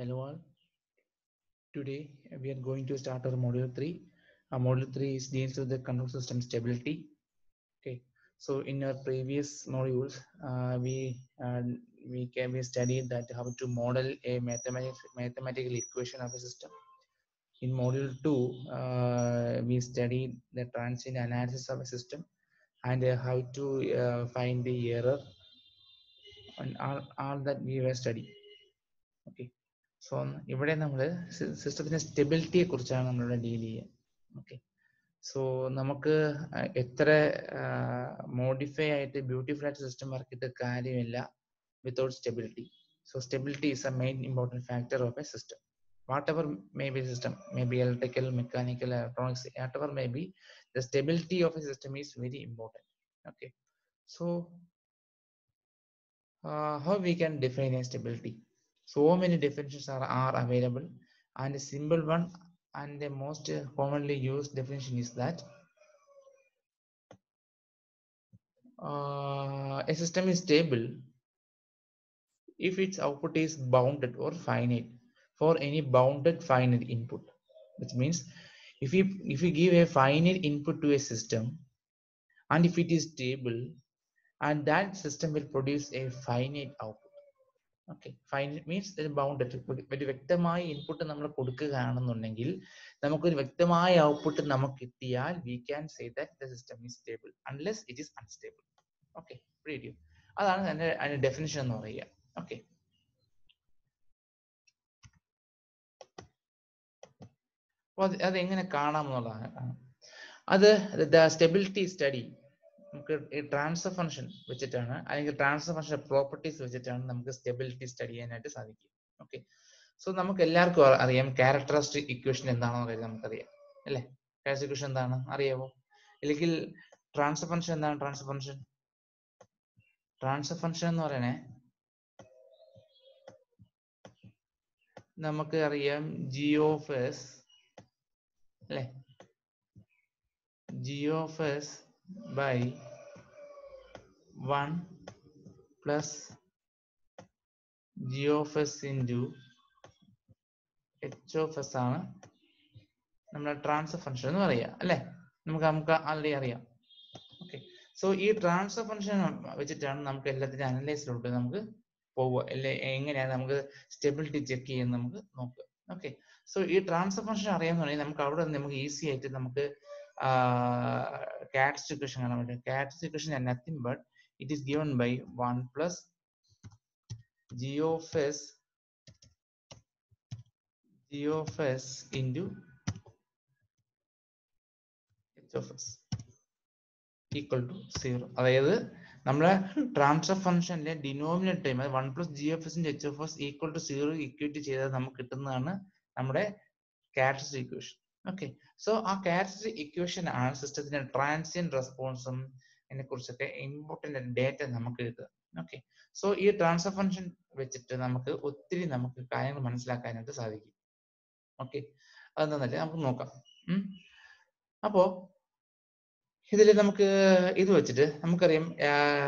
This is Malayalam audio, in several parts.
Hello all. Today we are going to start our module 3. Our module 3 is deals with the control system stability. Okay. So in our previous modules, uh, we uh, we can we studied that how to model a mathematics mathematical equation of a system. In module 2, uh, we studied the transient analysis of a system and how to uh, find the error and all, all that we were studying. Okay. So ഇവിടെ നമ്മൾ സിസ്റ്റത്തിന്റെ സ്റ്റെബിലിറ്റിയെ കുറിച്ചാണ് നമ്മൾ ഡീൽ ചെയ്യുക. ഓക്കെ സോ നമുക്ക് എത്ര മോഡിഫൈ ആയിട്ട് ബ്യൂട്ടിഫുൾ ആയിട്ട് സിസ്റ്റം വർക്കിട്ട് കാര്യമില്ല without stability so stability is a main important factor of a system whatever may be system may be electrical mechanical electronics whatever may be the stability of a system is very important okay so how we can define a stability? So many definitions are, are available. And a simple one and the most commonly used definition is that uh, a system is stable if its output is bounded or finite for any bounded finite input. Which means if you if you give a finite input to a system and if it is stable and that system will produce a finite output okay fine means bounded ഒരു വ്യക്തമായ ഇൻപുട്ട് നമ്മൾ കൊടുക്കുകയാണെന്നുണ്ടെങ്കിൽ നമുക്കൊരു വ്യക്തമായ ഔട്ട്പുട്ട് നമുക്ക് കിട്ടിയാൽ we can say that the system is stable unless it is unstable okay radio അതാണ് അതിന്റെ അതിന്റെ ഡെഫിനിഷൻ എന്ന് പറയുക. ഓക്കെ അപ്പൊ അത് അത് എങ്ങനെ കാണാം എന്നുള്ളതാണ്. അത് ദ സ്റ്റെബിലിറ്റി സ്റ്റഡി നമുക്ക് ഈ ട്രാൻസ്ഫർ ഫംഗ്ഷൻ വെച്ചിട്ടാണ് അല്ലെങ്കിൽ ട്രാൻസ്ഫർ ഫംഗ്ഷൻ പ്രോപ്പർട്ടീസ് വെച്ചിട്ടാണ് നമുക്ക് സ്റ്റെബിലിറ്റി സ്റ്റഡി ചെയ്യാനായിട്ട് സാധിക്കും ഓക്കെ സോ നമുക്ക് എല്ലാവർക്കും അറിയാം ക്യാരക്ടറിസ്റ്റിക് ഇക്വേഷൻ എന്താണെന്ന് കാര്യം നമുക്കറിയാം. അല്ലേ? ക്യാരക്ടർ ഇക്വേഷൻ എന്താണ്? അറിയാവോ? അല്ലെങ്കിൽ ട്രാൻസ്ഫർ ഫംഗ്ഷൻ എന്താണ് ട്രാൻസ്ഫർ ഫംഗ്ഷൻ ട്രാൻസ്ഫർ ഫംഗ്ഷൻ എന്ന് പറയണേ നമുക്ക് അറിയാം ജി ഓഫ് എസ് അല്ലേ? G of S by 1 plus g of s into h of s ആണ് നമ്മുടെ ട്രാൻസ്ഫർ ഫംഗ്ഷൻ എന്ന് പറയുക അല്ലേ? നമുക്ക് നമുക്ക് ആൾറെഡി അറിയാം. ഓക്കെ സോ ഈ ട്രാൻസ്ഫർ ഫംഗ്ഷൻ വെച്ചിട്ടാണ് നമുക്ക് എല്ലാത്തിന്റെ അനലൈസിലോട്ട് നമുക്ക് പോവുക. അല്ലെ? എങ്ങനെയാണ് നമുക്ക് സ്റ്റെബിലിറ്റി ചെക്ക് ചെയ്യുന്നത് നമുക്ക് നോക്കുക. ഓക്കെ സോ ഈ ട്രാൻസ്ഫർ ഫംഗ്ഷൻ അറിയാമെന്നുണ്ടെങ്കിൽ നമുക്ക് അവിടെ നമുക്ക് ഈസി ആയിട്ട് നമുക്ക് characteristic equation കാണാൻ പറ്റും characteristic equation is nothing but it is given by 1 plus g of s g of s into h of s equal to 0 അതായത് നമ്മളെ transfer ഫംഗ്ഷനിലെ denominator time one plus G F എസിന്റെ H F S equal to zero equate ചെയ്താൽ നമുക്ക് കിട്ടുന്നതാണ് നമ്മുടെ കാറ്റസ് ഇക്വേഷൻ ഓക്കെ സോ ആ ക്യാരക്ടറിസ്റ്റിക് ഇക്വേഷൻ ആണ് സിസ്റ്റത്തിന്റെ ട്രാൻസിയൻ റെസ്പോൺസും അതിനെ കുറിച്ചൊക്കെ ഇമ്പോർട്ടന്റ് ഡേറ്റ നമുക്ക് എഴുതുക ഓക്കെ സോ ഈ ട്രാൻസ്ഫർ ഫംഗ്ഷൻ വെച്ചിട്ട് നമുക്ക് ഒത്തിരി നമുക്ക് കാര്യങ്ങൾ മനസ്സിലാക്കാനായിട്ട് സാധിക്കും. ഓക്കെ അതെന്താന്നല്ല? നമുക്ക് നോക്കാം. അപ്പോ ഇതിൽ നമുക്ക് ഇത് വെച്ചിട്ട് നമുക്കറിയാം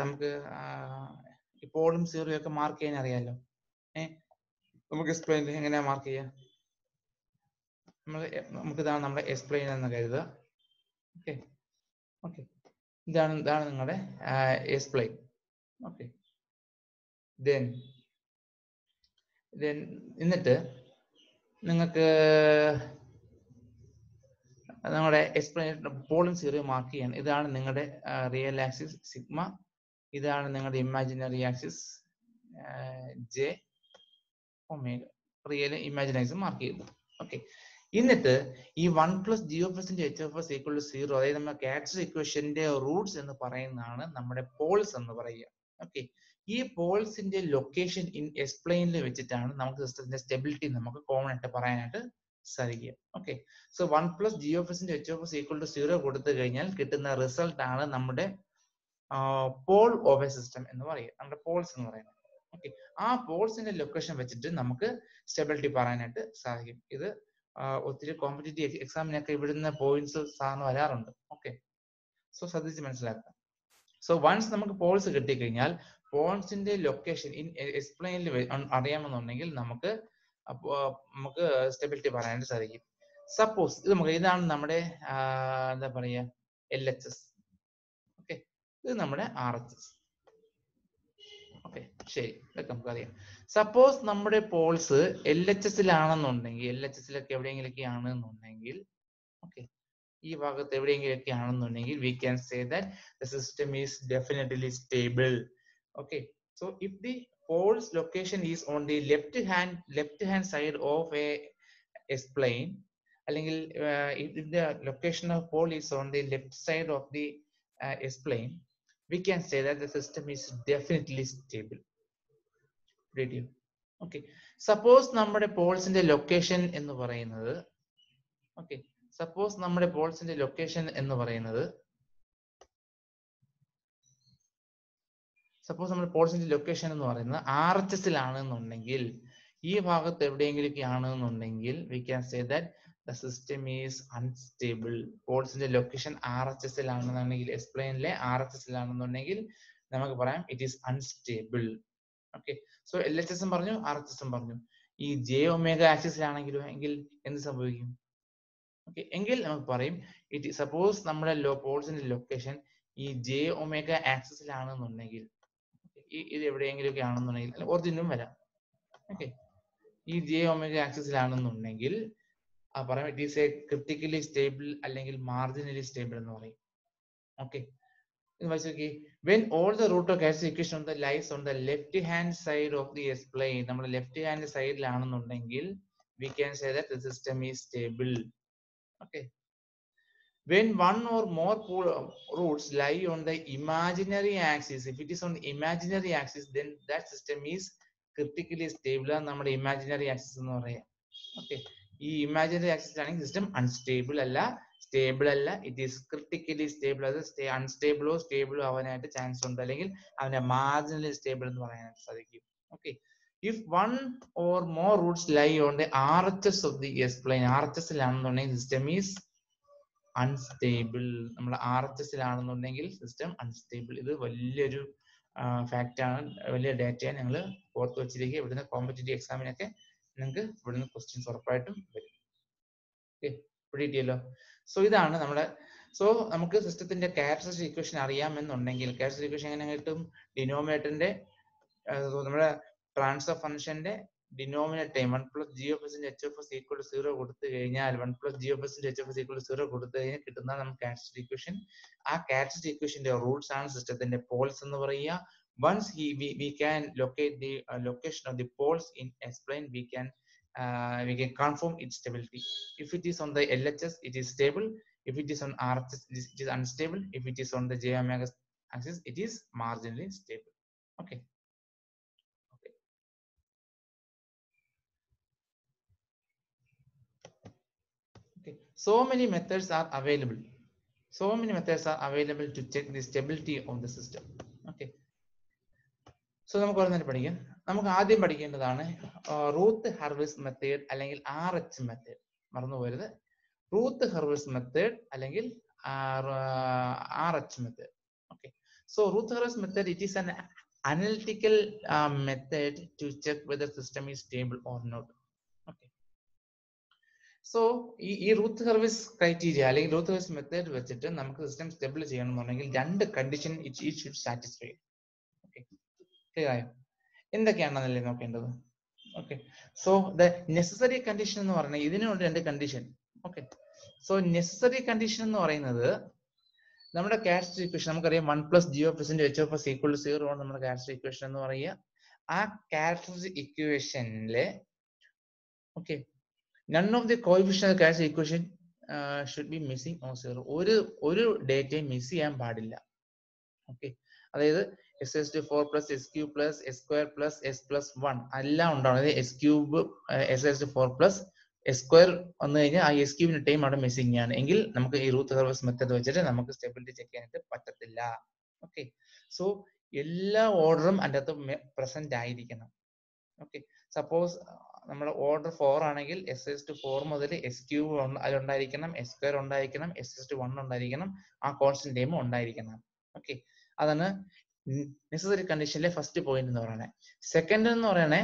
നമുക്ക് ഇപ്പോഴും സീറോ ഒക്കെ മാർക്ക് ചെയ്യാൻ അറിയാലോ ഏഹ് നമുക്ക് എക്സ്പ്ലെയിൻ എങ്ങനെയാ മാർക്ക് ചെയ്യാം? നമ്മൾ നമുക്ക് ഇതാണ് നമ്മുടെ എക്സ്പ്ലെയിൻ എന്ന് കരുതുക. ഓക്കെ ഓക്കെ ഇതാണ് ഇതാണ് നിങ്ങളുടെ എക്സ്പ്ലെയിൻ ഓക്കെ ദെൻ ദെൻ എന്നിട്ട് നിങ്ങൾക്ക് നമ്മുടെ എക്സ്പ്ലനേഷൻ പോളിംഗ് സീറോ മാർക്ക് ചെയ്യാൻ. ഇതാണ് നിങ്ങളുടെ റിയൽ ആക്സിസ് സിഗ്മ ഇതാണ് നിങ്ങളുടെ imaginary axis J omega real imaginaries mark ചെയ്തു ഓക്കെ എന്നിട്ട് ഈ one plus G of H F S equal to zero അതായത് നമ്മുടെ കാറ്റ്സ് ഇക്വേഷന്റെ റൂട്ട്സ് എന്ന് പറയുന്നതാണ് നമ്മുടെ പോൾസ് എന്ന് പറയുക. ഓക്കെ ഈ പോൾസിന്റെ ലൊക്കേഷൻ ഇൻ എക്സ്പ്ലെയിനിൽ വെച്ചിട്ടാണ് നമുക്ക് സിസ്റ്റത്തിന്റെ സ്റ്റെബിലിറ്റി നമുക്ക് കോമൺ ആയിട്ട് പറയാനായിട്ട് സാധിക്കുക. Okay so one plus G of H of S equal to zero കൊടുത്തു കഴിഞ്ഞാൽ കിട്ടുന്ന റിസൾട്ട് ആണ് നമ്മുടെ പോൾ ഓഫ് എ സിസ്റ്റം എന്ന് പറയുക. നമ്മുടെ പോൾസ് എന്ന് പറയുന്നത്. ഓക്കെ ആ പോൾസിന്റെ ലൊക്കേഷൻ വെച്ചിട്ട് നമുക്ക് സ്റ്റെബിലിറ്റി പറയാനായിട്ട് സാധിക്കും. ഇത് ഒത്തിരി കോമ്പറ്റേറ്റീവ് എക്സാമിനൊക്കെ ഇവിടുന്ന് പോയിന്റ്സ് സാറിന് വരാറുണ്ട്. ഓക്കെ സോ ശ്രദ്ധിച്ച് മനസ്സിലാക്കുക. സോ വൺസ് നമുക്ക് പോൾസ് കിട്ടിക്കഴിഞ്ഞാൽ പോൾസിന്റെ ലൊക്കേഷൻ ഇൻ എക്സ്പ്ലെയിനിൽ അറിയാമെന്നുണ്ടെങ്കിൽ നമുക്ക് നമുക്ക് സ്റ്റെബിലിറ്റി പറയാനായിട്ട് സാധിക്കും. സപ്പോസ് ഇത് നമുക്ക് ഇതാണ് നമ്മുടെ എന്താ പറയുക എൽ എച്ച് എസ് ഓക്കെ ഇത് നമ്മുടെ ആർ എച്ച് എസ് ഓക്കെ ശരി. ഇതൊക്കെ നമുക്കറിയാം സപ്പോസ് നമ്മുടെ പോൾസ് എൽ എച്ച് എസിലാണെന്നുണ്ടെങ്കിൽ എൽ എച്ച് എസിലൊക്കെ എവിടെയെങ്കിലൊക്കെ ആണെന്നുണ്ടെങ്കിൽ ഓക്കെ ഈ ഭാഗത്ത് എവിടെയെങ്കിലൊക്കെ ആണെന്നുണ്ടെങ്കിൽ we can say that the system is definitely stable okay so if the poles location is on the left hand left hand side of a S plane അല്ലെങ്കിൽ if the location of pole is on the left side of the S plane, we can say that the system is definitely stable. You? Okay. Suppose നമ്മുടെ പോൾസിന്റെ ലൊക്കേഷൻ എന്ന് പറയുന്നത് ഓക്കെ സപ്പോസ് നമ്മുടെ പോൾസിന്റെ ലൊക്കേഷൻ എന്ന് പറയുന്നത് സപ്പോസ് നമ്മുടെ പോൾസിന്റെ ലൊക്കേഷൻ എന്ന് പറയുന്നത് ആർ എച്ച് എസിലാണെന്നുണ്ടെങ്കിൽ ഈ ഭാഗത്ത് എവിടെയെങ്കിലൊക്കെ ആണെന്നുണ്ടെങ്കിൽ we can say that the system is unstable പോൾസിന്റെ location R H S ആണെന്നുണ്ടെങ്കിൽ എക്സ്പ്ലെയിനിലെ ആർ എച്ച് എസ് ആണെന്നുണ്ടെങ്കിൽ നമുക്ക് പറയാം it is unstable okay so L H എസും പറഞ്ഞു ആർ എച്ച് എസും പറഞ്ഞു. ഈ ജെ ഒമേഗ ആക്സിസിലാണെങ്കിലോ എങ്കിൽ എന്ത് സംഭവിക്കും? ഓക്കെ എങ്കിൽ നമുക്ക് പറയും ഇറ്റ് സപ്പോസ് നമ്മുടെ പോൾസിന്റെ ലൊക്കേഷൻ ഈ ജെ ഒമേഗ ആക്സിസിലാണെന്നുണ്ടെങ്കിൽ ഇത് എവിടെയെങ്കിലുമൊക്കെ ആണെന്നുണ്ടെങ്കിൽ ഒറിജിനും വരാം. ഓക്കെ ഈ ജെ ഒമേഗ ആക്സിസിലാണെന്നുണ്ടെങ്കിൽ പറയാം it is a critically stable അല്ലെങ്കിൽ മാർജിനലി സ്റ്റേബിൾ എന്ന് പറയും. Okay when all the root of Katz equation on the lies on the left hand side of the S plane നമ്മുടെ left hand സൈഡിലാണെന്നുണ്ടെങ്കിൽ we can say that the system is stable okay when one or more roots lie on the imaginary axis if it is on imaginary axis then that system is critically stable നമ്മുടെ ഇമാജിനറി ആക്സിസ് എന്ന് പറയാം. ഓക്കെ ഈ ഇമാജിനറി ആക്സിസ് ആണെങ്കിൽ സിസ്റ്റം അൺസ്റ്റേബിൾ അല്ല സ്റ്റേബിൾ അല്ല. ഇറ്റ് ഈസ് ക്രിട്ടിക്കലി സ്റ്റേബിൾ അത് അൺസ്റ്റേബിളോ സ്റ്റേബിളോ ആവാനായിട്ട് ചാൻസ് ഉണ്ട്. അല്ലെങ്കിൽ അവനെ മാർജിനലി സ്റ്റേബിൾ എന്ന് പറയാനായിട്ട് സാധിക്കും. Okay if one or more roots lie on the R H S of the S plane R H എസിലാണെന്നുണ്ടെങ്കിൽ system is unstable നമ്മൾ ആർ എച്ച് എസിലാണെന്നുണ്ടെങ്കിൽ സിസ്റ്റം അൺസ്റ്റേബിൾ ഇത് വലിയൊരു ഫാക്റ്റ് ആണ്. വലിയ ഡാറ്റയാണ് ഞങ്ങൾ ഓർത്ത് വെച്ചിരിക്കുക. ഇവിടുന്ന് കോമ്പറ്റേറ്റീവ് എക്സാമിനൊക്കെ നിങ്ങൾക്ക് ഇവിടുന്ന് ക്വസ്റ്റ്യൻസ് ഉറപ്പായിട്ടും വരും. ഓക്കെ പിടികിട്ടിയല്ലോ? സോ ഇതാണ് നമ്മുടെ സോ നമുക്ക് സിസ്റ്റത്തിന്റെ ക്യാരക്ടറിസ്റ്റിക് ഇക്വേഷൻ അറിയാമെന്നുണ്ടെങ്കിൽ ക്യാരക്ടറിസ്റ്റിക് ഇക്വേഷൻ എങ്ങനെ കിട്ടും? ഡിനോമിനേറ്ററിന്റെ നമ്മുടെ ട്രാൻസ്ഫർ ഫംഗ്ഷന്റെ denominator one plus G of എസിന്റെ H of S equal to zero കൊടുത്തു കഴിഞ്ഞാൽ വൺ പ്ലസ് ജി ഓഫ് എസിന്റെ H of S equal to zero കൊടുത്തു കഴിഞ്ഞാൽ കിട്ടുന്ന നമുക്ക് ഇക്വേഷൻ ആ ക്യാരക്ടറിസ്റ്റിക് ഇക്വേഷന്റെ റൂൾസ് ആണ് സിസ്റ്റത്തിന്റെ പോൾസ് എന്ന് പറയുക. Once he we, we can locate the uh, location of the poles in S-plane, we can uh, we can confirm its stability. If it is on the LHS, it is stable. If it is on RHS, it is, it is unstable. If it is on the J omega axis, it is marginally stable. Okay. Okay. Okay. So many methods are available. So many methods are available to check the stability of the system. So നമുക്ക് ഓരോന്നിട്ട് പഠിക്കാം. നമുക്ക് ആദ്യം പഠിക്കേണ്ടതാണ് റൂത്ത് ഹർവിസ് മെത്തേഡ് അല്ലെങ്കിൽ ആർ എച്ച് മെത്തേഡ് മറന്നു പോരുത് റൂത്ത് ഹർവിസ് മെത്തേഡ് അല്ലെങ്കിൽ R H method okay so Routh Hurwitz method it is an analytical method to check whether system is stable or not okay so ഈ റൂത്ത് ഹർവിസ് ക്രൈറ്റീരിയ അല്ലെങ്കിൽ റൂത്ത് ഹർവിസ് മെത്തേഡ് വെച്ചിട്ട് നമുക്ക് സിസ്റ്റം സ്റ്റെബിൾ ചെയ്യണമെന്നുണ്ടെങ്കിൽ രണ്ട് condition it should satisfy clear എന്തൊക്കെയാണ് അതിൽ നോക്കേണ്ടത്? Okay so the necessary condition എന്ന് പറഞ്ഞാൽ ഇതിനുണ്ട് രണ്ട് condition okay so necessary condition എന്ന് പറയുന്നത് നമ്മുടെ കാസ്റ്റ് ഇക്വേഷൻ നമുക്കറിയാം one plus Jio പ്ലസിന്റെ H of S equal zero ആണ് നമ്മുടെ കാസ്റ്റ് ഇക്വേഷൻ എന്ന് പറയുക. ആ character ഇക്വേഷനിലെ okay none of the coefficient cast equation should be missing on zero ഒരു ഒരു ഡേറ്റയും മിസ് ചെയ്യാൻ പാടില്ല. ഓക്കെ അതായത് S S to four plus S cube plus S square plus S plus one എല്ലാം ഉണ്ടാവും അതായത് S cube S S to four plus S square വന്നു കഴിഞ്ഞാൽ ആ എസ് ക്യൂബിന് ടൈം അവിടെ മിസ്സിംഗ് ആണ്. എങ്കിൽ നമുക്ക് ഈ റൂത്ത് സർവീസ് മെത്തേഡ് വെച്ചിട്ട് നമുക്ക് സ്റ്റെബിലിറ്റി ചെക്ക് ചെയ്യാനായിട്ട് പറ്റത്തില്ല. ഓക്കെ സോ എല്ലാ ഓർഡറും അതിന്റെ അകത്ത് പ്രസന്റ് ആയിരിക്കണം. ഓക്കെ സപ്പോസ് നമ്മുടെ ഓർഡർ ഫോർ ആണെങ്കിൽ എസ് എസ് ടു ഫോർ മുതൽ എസ് ക്യൂബ് അതിലുണ്ടായിരിക്കണം എസ് സ്ക്വയർ ഉണ്ടായിരിക്കണം. എസ് എസ് ടു വൺ ഉണ്ടായിരിക്കണം. ആ കോൺസ്റ്റന്റ് ടൈം ഉണ്ടായിരിക്കണം. ഓക്കെ അതാണ് നെസസറി കണ്ടീഷനിലെ ഫസ്റ്റ് പോയിന്റ് എന്ന് പറയണേ. സെക്കൻഡ് എന്ന് പറയണേ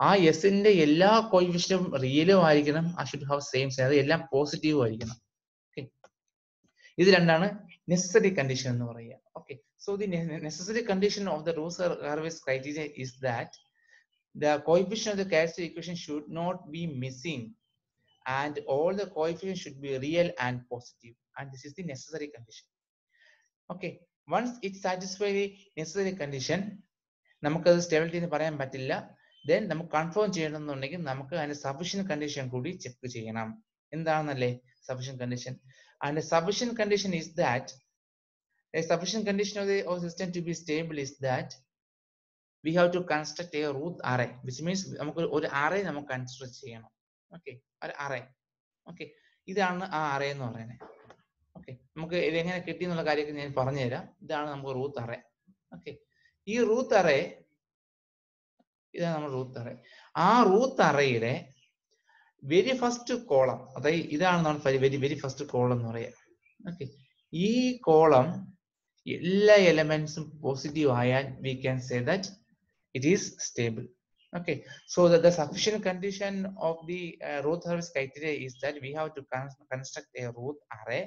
ആ എസിന്റെ എല്ലാ കോയിഫിഷ്യനും റിയലും ആയിരിക്കണം. ആ ഷുഡ് ഹാവ് സെയിം സൈൻ അത് എല്ലാം പോസിറ്റീവും ആയിരിക്കണം. ഓക്കെ ഇത് രണ്ടാണ് നെസസറി കണ്ടീഷൻ എന്ന് പറയുക. Okay so the necessary condition of the Routh Hurwitz criteria is that the coefficient of the cast equation should not be missing and all the coefficient should be real and positive and this is the necessary condition okay. Once it satisfy the necessary condition നമുക്കത് സ്റ്റെബിലിറ്റി എന്ന് പറയാൻ പറ്റില്ല. ദെൻ നമുക്ക് കൺഫേം ചെയ്യണമെന്നുണ്ടെങ്കിൽ നമുക്ക് അതിന്റെ സഫീഷ്യൻ കണ്ടീഷൻ കൂടി ചെക്ക് ചെയ്യണം. എന്താണെന്നല്ലേ സഫീഷ്യൻ കണ്ടീഷൻ അതിന്റെ sufficient condition is that sufficient condition of of system to be stable is that we have to construct a Routh array which means നമുക്ക് ഒരു അറേ നമുക്ക് കൺസ്ട്രക്ട് ചെയ്യണം. ഓക്കെ ഒരു അറേ ഓക്കെ ഇതാണ് ആ അറേ എന്ന് പറയുന്നത്. നമുക്ക് ഇത് എങ്ങനെ കിട്ടി എന്നുള്ള കാര്യമൊക്കെ ഞാൻ പറഞ്ഞു തരാം ഇതാണ് നമുക്ക് റൂത്ത് അറേ ഓക്കെ ഈ റൂത്ത് അറേ ഇതാണ് നമ്മുടെ റൂത്ത് അറേ ആ റൂത്ത് അറയുടെ വെരി ഫസ്റ്റ് കോളം അതായത് ഇതാണ് നമ്മൾ വെരി വെരി ഫസ്റ്റ് കോളം എന്ന് പറയുക ഓക്കെ ഈ കോളം എല്ലാ എലമെന്റ്സും പോസിറ്റീവ് ആയാൽ we can say that it is stable okay. So that the sufficient condition of the uh, criteria is that we have to have a root array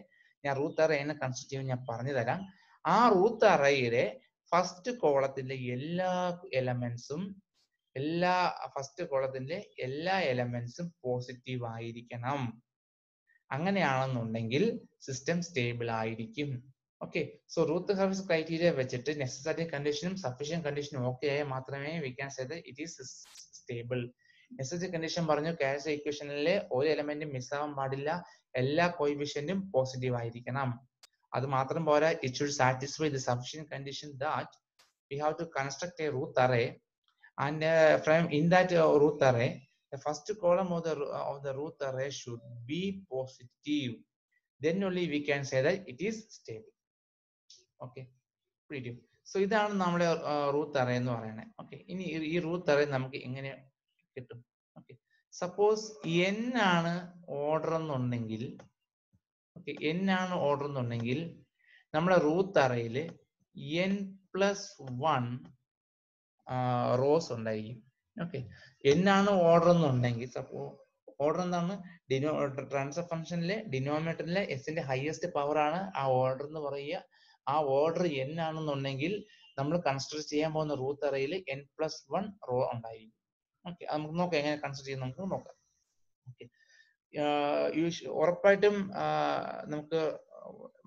ഞാൻ റൂത്ത് അറേ എന്ന ചെയ്യും ഞാൻ പറഞ്ഞു തരാം ആ റൂത്ത് അറയിലെ ഫസ്റ്റ് കോളത്തിന്റെ എല്ലാ എലമെന്റ്സും എല്ലാ ഫസ്റ്റ് കോളത്തിന്റെ എല്ലാ എലമെന്റ്സും പോസിറ്റീവ് ആയിരിക്കണം. അങ്ങനെയാണെന്നുണ്ടെങ്കിൽ സിസ്റ്റം സ്റ്റേബിൾ ആയിരിക്കും. ഓക്കെ സോ റൂത്ത് സർവീസ് ക്രൈറ്റീരിയ വെച്ചിട്ട് നെസസറി കണ്ടീഷനും സഫീഷ്യൻ കണ്ടീഷനും ഓക്കെ ആയാൽ മാത്രമേ we can say it is stable necessary condition പറഞ്ഞു കാസ് ഇക്വേഷനിലെ ഒരു എലമെന്റും മിസ്സാവാൻ പാടില്ല. എല്ലാ കോയിഫിഷ്യന്റും പോസിറ്റീവ് ആയിരിക്കണം. അത് മാത്രം പോരാ it should satisfy the sufficient condition that we have to construct a Routh array and from in that Routh array the first column of the of the root array should be positive. Then only we can say that it is stable. Okay so ഇതാണ് നമ്മുടെ റൂത്ത് അറേ എന്ന് പറയുന്നത്. ഓക്കെ ഇനി ഈ റൂത്ത് അറേ നമുക്ക് എങ്ങനെ കിട്ടും? ഓക്കെ സപ്പോസ് എൻ ആണ് ഓർഡർ എന്നുണ്ടെങ്കിൽ ഓക്കെ എൻ ആണ് ഓർഡർ എന്നുണ്ടെങ്കിൽ നമ്മുടെ റൂത്ത് അറയിൽ എൻ പ്ലസ് വൺ റോസ് ഉണ്ടായിരിക്കും. ഓക്കെ എൻ ആണ് ഓർഡർ എന്നുണ്ടെങ്കിൽ സപ്പോ ഓർഡർ എന്താണ്? ഡിനോ ട്രാൻസ്ഫർ ഫംഗ്ഷനിലെ ഡിനോമിനേറ്ററിലെ എസിന്റെ ഹയസ്റ്റ് പവർ ആണ് ആ ഓർഡർ എന്ന് പറയുക. ആ ഓർഡർ എൻ ആണെന്നുണ്ടെങ്കിൽ നമ്മൾ കൺസിഡർ ചെയ്യാൻ പോകുന്ന റൂത്ത് അറയിൽ എൻ പ്ലസ് വൺ റോ ഉണ്ടായിരിക്കും. ഓക്കെ നമുക്ക് നോക്കാം എങ്ങനെ കൺസിഡർ ചെയ്യുന്നത് നമുക്ക് നോക്കാം. ഓക്കെ ഉറപ്പായിട്ടും നമുക്ക്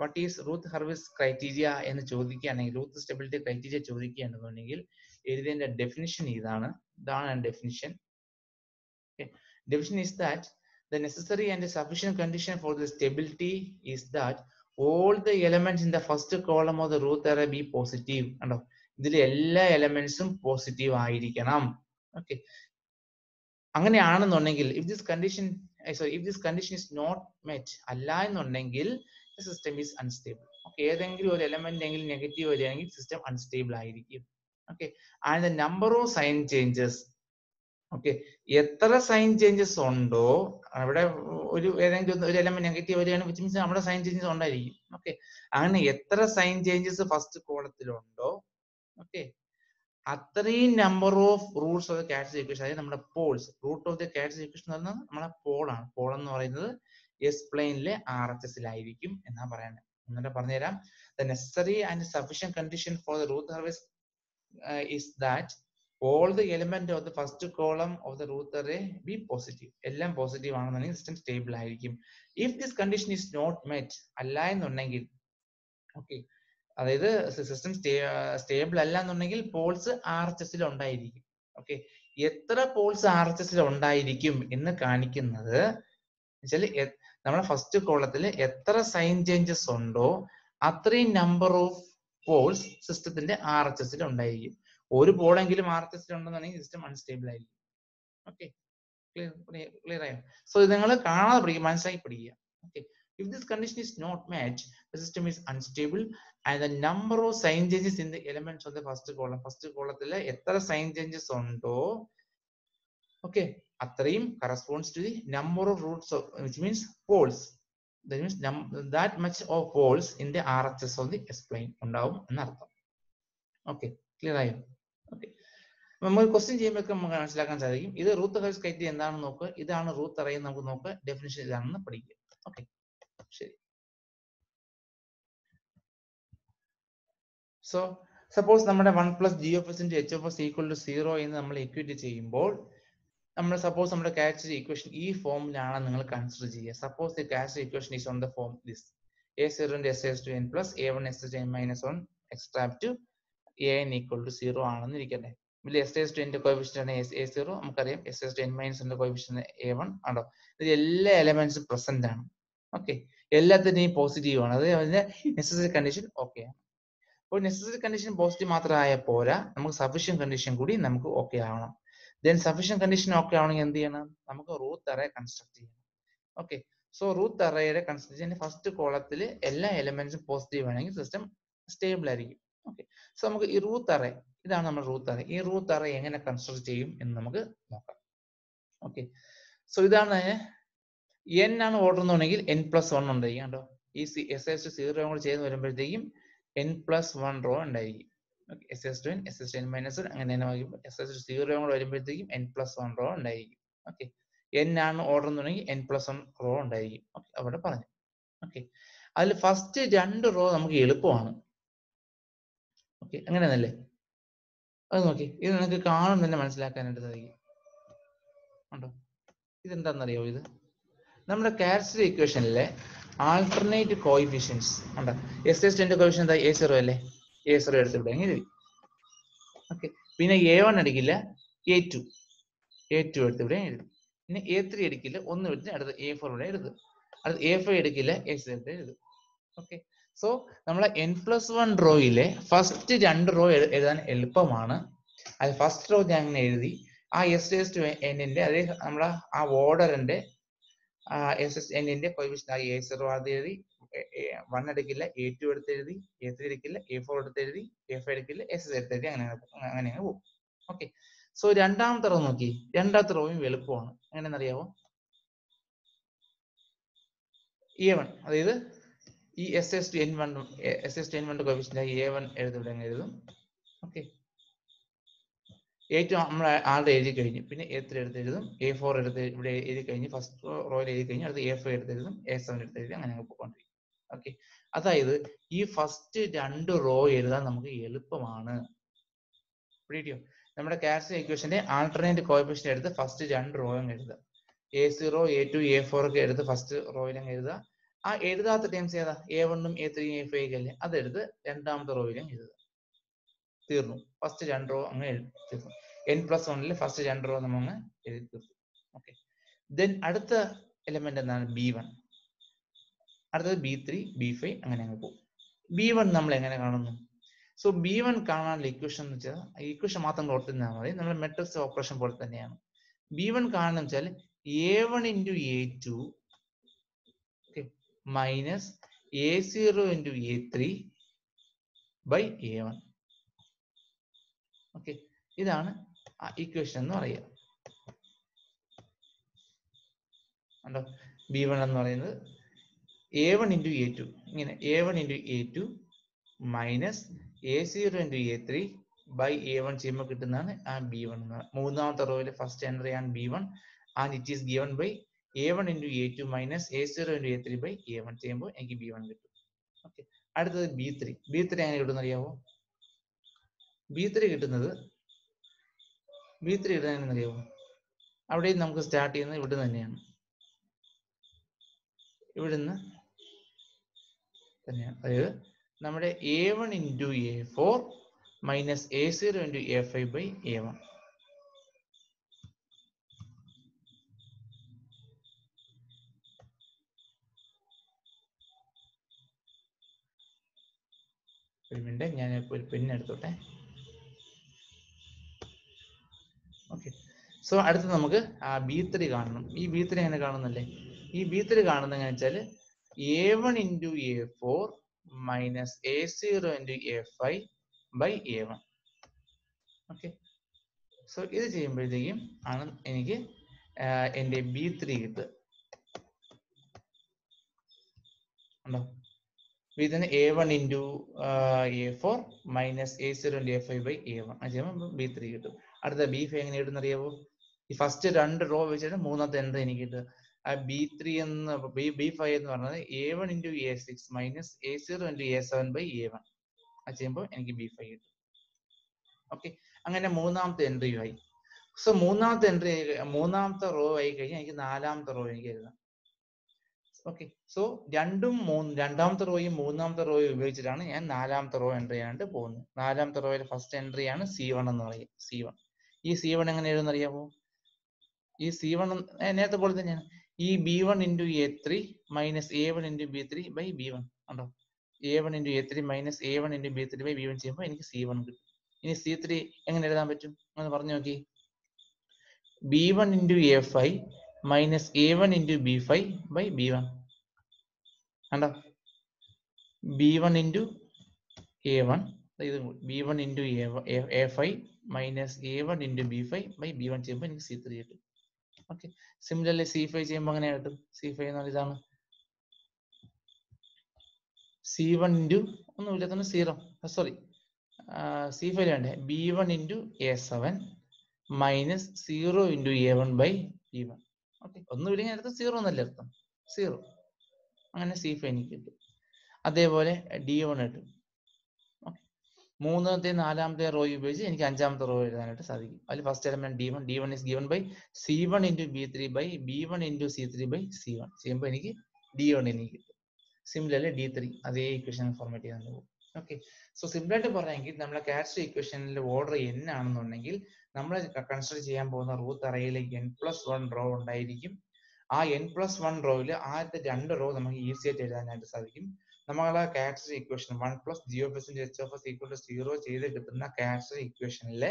what is Routh Hurwitz criteria എന്ന് ചോദിക്കുകയാണെങ്കിൽ റൂത്ത് സ്റ്റെബിലിറ്റി ക്രൈറ്റീരിയ ചോദിക്കുകയാണെന്നുണ്ടെങ്കിൽ എഴുതേണ്ട ഡെഫിനിഷൻ ഇതാണ്. ഇതാണ് definition definition is that the necessary and sufficient condition for for stability stability that all all elements in in first column of of Routh root be positive കണ്ടോ? ഇതിൽ എല്ലാ എലമെന്റ്സും പോസിറ്റീവ് ആയിരിക്കണം. ഓക്കെ അങ്ങനെയാണെന്നുണ്ടെങ്കിൽ if this condition sorry if this condition is not met അല്ല എന്നുണ്ടെങ്കിൽ സിസ്റ്റം ഈസ് അൺസ്റ്റേബിൾ ഓക്കെ ഏതെങ്കിലും ഒരു എലമെന്റ് എങ്കിലും നെഗറ്റീവ് വരികയാണെങ്കിൽ സിസ്റ്റം അൺസ്റ്റേബിൾ ആയിരിക്കും. Okay and the number of sign changes okay എത്ര സൈൻ ചേഞ്ചസ് ഉണ്ടോ അവിടെ ഒരു ഏതെങ്കിലും ഒരു എലമെന്റ് നെഗറ്റീവ് വരികയാണ് വിച്ച് മീൻസ് നമ്മുടെ സൈൻ ചേഞ്ചസ് ഉണ്ടായിരിക്കും. ഓക്കെ അങ്ങനെ എത്ര സൈൻ ചേഞ്ചസ് ഫസ്റ്റ് കോളത്തിലുണ്ടോ ഓക്കെ അത്രയും number of roots of the equation അതായത് നമ്മുടെ poles root of the cats equation എന്ന് പറഞ്ഞാൽ നമ്മുടെ പോളാണ് പോൾ എന്ന് പറയുന്നത് എസ് പ്ലെയിനിലെ ആർ എച്ച് എസ് എസിലായിരിക്കും എന്നാണ് പറയുന്നത് എന്നിട്ട് പറഞ്ഞുതരാം the necessary and sufficient condition for the Routh service is that all the element of the first column of the Routh array be positive എല്ലാം പോസിറ്റീവ് ആണെന്നുണ്ടെങ്കിൽ സിസ്റ്റം സ്റ്റേബിൾ ആയിരിക്കും. If this condition is not met അല്ല എന്നുണ്ടെങ്കിൽ ഓക്കെ അതായത് സിസ്റ്റം സ്റ്റേബിൾ അല്ല എന്നുണ്ടെങ്കിൽ പോൾസ് ആർ എച്ച് എസിൽ ഉണ്ടായിരിക്കും. ഓക്കെ എത്ര പോൾസ് ആർ എച്ച് എസിൽ ഉണ്ടായിരിക്കും എന്ന് കാണിക്കുന്നത് വെച്ചാൽ നമ്മുടെ ഫസ്റ്റ് കോളത്തിൽ എത്ര സൈൻ ചേഞ്ചസ് ഉണ്ടോ അത്രയും നമ്പർ ഓഫ് പോൾസ് സിസ്റ്റത്തിന്റെ ആർ എച്ച് എസിൽ ഉണ്ടായിരിക്കും. ഒരു പോളെങ്കിലും ആർ എച്ച് എസിൽ ഉണ്ടെന്നുണ്ടെങ്കിൽ സിസ്റ്റം അൺസ്റ്റേബിൾ ആയിരിക്കും. ഓക്കെ ക്ലിയർ ആയോ? സോ ഇത് നിങ്ങൾ കാണാതെ പഠിക്കുക മനസ്സിലാക്കി പഠിക്കുക. Okay if this condition is not match the unstable and the number of sign changes in the elements of the first column first column thile എത്ര sign changes ഉണ്ടോ okay അത്രയും to the number of roots of which means poles that means that much of poles in the RHS of the S plane ഉണ്ടാവും എന്നർത്ഥം okay clear ആയോ okay നമ്മൾ ക്വസ്റ്റ്യൻ ചെയ്യുമ്പോൾ നമുക്ക് മനസ്സിലാക്കാൻ സാധിക്കും ഇത് റൂത്ത് ഹൗസ് കൈറ്റ് എന്താണെന്ന് നോക്കുക ഇതാണ് റൂത്ത് അറേ നമുക്ക് നോക്കുക ഡെഫിനിഷൻ ഇതാണെന്ന് പഠിക്കുക ഓക്കെ ശരി സോ സപ്പോസ് നമ്മുടെ വൺ പ്ലസ് ജി ഓഫ് എസിന്റെ H of S equal to zero എന്ന് നമ്മൾ ഇക്വേറ്റ് ചെയ്യുമ്പോൾ നമ്മൾ സപ്പോസ് നമ്മുടെ കാച്ച് ഇക്വേഷൻ ഈ ഫോമിലാണ് നിങ്ങൾ കൺസിഡർ ചെയ്യുക. Suppose the catch equation is on the form this A സീറോന്റെ S S to N plus A one S S N minus one extra to A N equal to zero ആണെന്ന് ഇരിക്കട്ടെ. ഇതിൽ എസ് എസ് ടു എന്റെ കോയിഫിഷ്യൻ ആണ് എ സീറോ നമുക്കറിയാം S S to N minus എന്റെ കോയിഫിഷ്യൻ എ വൺ ആണോ? ഇതിൽ എല്ലാ എലമെന്റ്സും പ്രസന്റ് ആണ്. ഓക്കെ എല്ലാത്തിന്റെയും പോസിറ്റീവ് ആണ്. അതായത് അതിന്റെ നെസസറി കണ്ടീഷൻ ഓക്കെ ആണ്. അപ്പോൾ നെസസറി കണ്ടീഷൻ പോസിറ്റീവ് മാത്രമായ പോരാ. നമുക്ക് സഫീഷ്യൻ കണ്ടീഷൻ കൂടി നമുക്ക് ഓക്കെ ആവണം. ദെൻ സഫീഷ്യൻ കണ്ടീഷൻ ഓക്കെ ആവണമെങ്കിൽ എന്ത് ചെയ്യണം? നമുക്ക് റൂത്ത് അറേ കൺസ്ട്രക്ട് ചെയ്യണം. ഓക്കെ സോ റൂത്ത് അറേയുടെ കൺസ്ട്രക്ഷൻ ഫസ്റ്റ് കോളത്തിൽ എല്ലാ എലമെന്റ്സും പോസിറ്റീവ് ആണെങ്കിൽ സിസ്റ്റം സ്റ്റേബിൾ ആയിരിക്കും. ഓക്കെ സോ നമുക്ക് ഈ റൂത്ത് അറേ ഇതാണ് നമ്മൾ റൂത്ത് അറേ ഈ റൂത്ത് അറേ എങ്ങനെ കൺസ്ട്രക്ട് ചെയ്യും എന്ന് നമുക്ക് നോക്കാം. ഓക്കെ സോ ഇതാണ് എൻ ആണ് ഓർഡർ എന്നുണ്ടെങ്കിൽ എൻ പ്ലസ് വൺ ഉണ്ടായിരിക്കും കേട്ടോ ഈ സി എസ് എസ് സീറോ കൂടെ ചെയ്ത് വരുമ്പോഴത്തേക്കും എൻ പ്ലസ് വൺ റോ ഉണ്ടായിരിക്കും. S S to N S S to N minus one അങ്ങനെ തന്നെ വായിക്കുമ്പോൾ എസ് എസ് ടു സീറോ കൂടെ വരുമ്പോഴത്തേക്കും എൻ പ്ലസ് വൺ റോ ഉണ്ടായിരിക്കും. ഓക്കെ എൻ ആണ് ഓർഡർ എന്നുണ്ടെങ്കിൽ എൻ പ്ലസ് വൺ റോ ഉണ്ടായിരിക്കും. ഓക്കെ അവിടെ പറഞ്ഞു. ഓക്കെ അതിൽ ഫസ്റ്റ് രണ്ട് റോ നമുക്ക് എളുപ്പമാണ്. ഓക്കെ അങ്ങനെയാണല്ലേ? അത് നോക്കി. ഇത് നിങ്ങൾക്ക് കാണും തന്നെ മനസ്സിലാക്കാനായിട്ട് സാധിക്കും. ഉണ്ടോ ഇതെന്താണെന്നറിയോ ഇത്? നമ്മുടെ കാരക്ടർ ഇക്വേഷനിലെ ആൾട്ടർനേറ്റ് കോയിഫിഷ്യൻസ് ഉണ്ടോ? എസ് എസ് ടെന്റെ കോയിഫിഷ്യൻ എന്താ എ സീറോ അല്ലേ? എ സീറോ എടുത്ത് ഇവിടെ എഴുതി. ഓക്കെ പിന്നെ എ വൺ അടിക്കില്ല എ ടു എ ടു എടുത്ത് ഇവിടെ എഴുതി. പിന്നെ എ ത്രീ എടുക്കില്ല ഒന്ന് എടുത്ത് അടുത്ത് എ ഫോർ ഇവിടെ എഴുതും അടുത്ത് എ ഫൈവ് എടുക്കില്ല എ സി എടുത്ത് എഴുതും ഓക്കെ സോ നമ്മളെ എൻ പ്ലസ് വൺ റോയിലെ ഫസ്റ്റ് രണ്ട് റോ എഴുതാൻ എളുപ്പമാണ്. അത് ഫസ്റ്റ് റോ ഞാൻ അങ്ങനെ എഴുതി. ആ എസ് എസ് ടു എന്നിന്റെ അതേ നമ്മളെ ആ ഓർഡറിന്റെ എസ് എസ് എന്നിന്റെ കോയിഫിഷ്യൻ എ സീറോ അത് എഴുതി വൺ എടുക്കില്ല എ ടു എടുത്ത് എഴുതി എ ത്രീ എടുക്കില്ല എ ഫോർ എടുത്ത് എഴുതി എ ഫൈവ് എടുക്കില്ല എസ് എസ് എടുത്ത് എഴുതി അങ്ങനെ അങ്ങനെ അങ്ങ് പോകും. ഓക്കെ സോ രണ്ടാമത്തെ റോ നോക്കി. രണ്ടാമത്തെ റോയും എളുപ്പമാണ് എങ്ങനെയെന്നറിയാവോ? എ വൺ അതായത് ഈ S S to N one S S to N one A one എഴുതി എഴുതും. ഓക്കെ ഏറ്റവും നമ്മൾ ആളുടെ എഴുതി കഴിഞ്ഞു? പിന്നെ എ ത്രീ എടുത്ത് എഴുതും എ ഫോർ എടുത്ത് ഇവിടെ എഴുതി കഴിഞ്ഞ് ഫസ്റ്റ് റോയിൽ എഴുതി കഴിഞ്ഞ് അടുത്ത് എ ഫൈവ് എടുത്ത് എഴുതും എ സെവൻ എടുത്ത് എഴുതി അങ്ങനെ പോയിക്കൊണ്ടിരിക്കും. ഓക്കെ അതായത് ഈ ഫസ്റ്റ് രണ്ട് റോ എഴുതാൻ നമുക്ക് എളുപ്പമാണ്. പിടിയോ നമ്മുടെ കാൽസ്യം ഇക്വേഷന്റെ ആൾട്ടർനേറ്റ് കോയപ്പിഷൻ എടുത്ത് ഫസ്റ്റ് രണ്ട് റോ അങ്ങ് എഴുതുക. A zero A two A four ഒക്കെ എടുത്ത് ഫസ്റ്റ് റോയിൽ അങ്ങ് എഴുതുക. ആ എഴുതാത്ത ടൈംസ് ഏതാ? എ വണ്ണും എ ത്രീ എ ഫൈവ് അല്ലേ? അതെടുത്ത് രണ്ടാമത്തെ റോയിലും എഴുതുക. തീർന്നു. ഫസ്റ്റ് രണ്ട് റോ അങ്ങ് തീർന്നു. എൻ പ്ലസ് വണ്ണിൽ ഫസ്റ്റ് രണ്ട് റോ നമ്മൾ അങ്ങ് എഴുതി തീർത്തു ഓക്കെ ദെൻ അടുത്ത എലമെന്റ് എന്താണ്? ബി വൺ അടുത്തത് ബി ത്രീ ബി ഫൈവ് അങ്ങനെ അങ്ങ് പോകും. ബി വൺ നമ്മൾ എങ്ങനെ കാണുന്നു? സോ ബി വൺ കാണാനുള്ള ഇക്വേഷൻ എന്ന് വെച്ചാൽ ഇക്വേഷൻ മാത്രം കൊടുത്തിരുന്നാൽ മതി. നമ്മൾ മെട്രിക്സ് ഓപ്പറേഷൻ പോലെ തന്നെയാണ്. ബി വൺ കാണുന്ന വെച്ചാൽ A one into A two minus A zero into A three by A one ഇതാണ് ഇക്വേഷൻ എന്ന് പറയുക. ഉണ്ടോ ബി വൺ എന്ന് പറയുന്നത് A one into A two ഇങ്ങനെ A one into A two minus A zero into A three by A one ചെയ്യുമ്പോൾ കിട്ടുന്നതാണ് ആ ബി വൺ മൂന്നാമത്തെ റോയിലെ ഫസ്റ്റ് എൻട്രി ആണ് B one and it is given by A one into A two minus A zero into A three by A one ചെയ്യുമ്പോൾ എനിക്ക് ബി വൺ കിട്ടും. ഓക്കെ അടുത്തത് ബി ത്രീ ബി ത്രീ എങ്ങനെ കിട്ടുന്ന അറിയാവോ? ബി ത്രീ കിട്ടുന്നത് ബി ത്രീ കിട്ടുന്നത് അറിയാമോ അവിടെയും നമുക്ക് സ്റ്റാർട്ട് ചെയ്യുന്നത് ഇവിടെ തന്നെയാണ്. ഇവിടുന്ന് തന്നെയാണ്. അതായത് നമ്മുടെ A one into A four minus A zero into A five by A one ഒരു മിനിറ്റ് ഞാൻ ഒരു പെൻ ഓക്കെ സോ അടുത്ത് നമുക്ക് ആ ബി ത്രീ കാണണം. ഈ ബി ത്രീ എങ്ങനെ കാണുന്നല്ലേ? ഈ ബി ത്രീ കാണുന്നത് എങ്ങനെ വെച്ചാൽ A one into A four minus A zero into A five by A one okay so ഇത് ചെയ്യുമ്പോഴത്തേക്കും ആണ് എനിക്ക് എന്റെ ബി ത്രീ കിട്ടുക. ഉണ്ടോ? A one into A four minus A zero into A five by A one ചെയ്യുമ്പോൾ ബി ത്രീ കിട്ടും. അടുത്ത ബി ഫൈവ് എങ്ങനെ ഇടുന്നറിയാവോ ഈ ഫസ്റ്റ് രണ്ട് റോ വെച്ചിട്ട് മൂന്നാമത്തെ എൻട്രി എനിക്ക് കിട്ടുക. ആ ബി ത്രീ എന്ന് ബി ഫൈവ് എന്ന് പറഞ്ഞത് A one into A six minus A zero into A seven by A one അത് ചെയ്യുമ്പോൾ എനിക്ക് ബി ഫൈവ് കിട്ടും. ഓക്കെ അങ്ങനെ മൂന്നാമത്തെ എൻട്രി ആയി. സോ മൂന്നാമത്തെ എൻട്രി മൂന്നാമത്തെ റോ ആയി കഴിഞ്ഞാൽ എനിക്ക് നാലാമത്തെ റോ എനിക്ക് എഴുതാം. ഓക്കെ സോ രണ്ടും മൂന്ന് രണ്ടാമത്തെ റോയും മൂന്നാമത്തെ റോയും ഉപയോഗിച്ചിട്ടാണ് ഞാൻ നാലാമത്തെ റോ എൻട്രി ചെയ്യാനായിട്ട് പോകുന്നത്. നാലാമത്തെ റോയിലെ ഫസ്റ്റ് എൻട്രി ആണ് സി വൺ എന്ന് പറയുന്നത് സി വൺ ഈ സി വൺ എങ്ങനെ എഴുതുന്ന അറിയാമോ? ഈ സി വൺ നേരത്തെ പോലെ തന്നെയാണ്. ഈ B one into A three minus A one into B three by B one ഉണ്ടോ A one into A three minus A one into B three by B one ചെയ്യുമ്പോൾ എനിക്ക് സി വൺ കിട്ടും. ഇനി സി ത്രീ എങ്ങനെ എഴുതാൻ പറ്റും? എന്ന് പറഞ്ഞു നോക്കി. B one into A five minus A one into B five by B one കണ്ടോ? B one into A one ഇത് B one into A five into B five by B one ചെയ്യുമ്പോൾ എനിക്ക് സി ത്രീ കിട്ടും. ഓക്കെ സിമിലർലി സി ഫൈവ് ചെയ്യുമ്പോൾ അങ്ങനെ കിട്ടും? സി ഫൈവ് എന്ന് പറഞ്ഞാൽ ഇതാണ്. സി വൺ ഇന്റു ഒന്നുമില്ല തന്നെ സീറോ സോറി സി ഫൈവ് വേണ്ടേ? B one into A seven minus zero into A one by B one okay ഒന്നുമില്ലെങ്കിൽ അടുത്ത് സീറോ എന്നല്ലേ അർത്ഥം? സീറോ അങ്ങനെ സി ഫൈവ് എനിക്ക് കിട്ടും. അതേപോലെ ഡി വൺ കിട്ടും. മൂന്നാമത്തെ നാലാമത്തെ റോ ഉപയോഗിച്ച് എനിക്ക് അഞ്ചാമത്തെ റോ എഴുതാനായിട്ട് സാധിക്കും. അതിൽ first element D one D one is given by C one into B three by B one into C three by C one ചെയ്യുമ്പോൾ എനിക്ക് ഡി വൺ എനിക്ക് കിട്ടും. സിമിലർലി ഡി ത്രീ അതേ ഇക്വേഷൻ ഫോർമാറ്റ് ചെയ്യാൻ പോകും. ഓക്കെ സോ സിമ്പിളായിട്ട് പറയാമെങ്കിൽ നമ്മളെ കാസ്റ്റ് ഇക്വേഷനിലെ ഓർഡർ എൻ ആണെന്നുണ്ടെങ്കിൽ നമ്മൾ കൺസിഡർ ചെയ്യാൻ പോകുന്ന റൂത്ത് അറയിലെ എൻ പ്ലസ് വൺ റോ ഉണ്ടായിരിക്കും. ആ എൻ പ്ലസ് വൺ റോയിൽ ആദ്യത്തെ രണ്ട് റോ നമുക്ക് ഈസി ആയിട്ട് എഴുതാനായിട്ട് സാധിക്കും. നമ്മളെ കാറ്റർ equation one plus G of S H of S equal to zero ചെയ്ത് കിട്ടുന്ന കാറ്റർ ഇക്വേഷനിലെ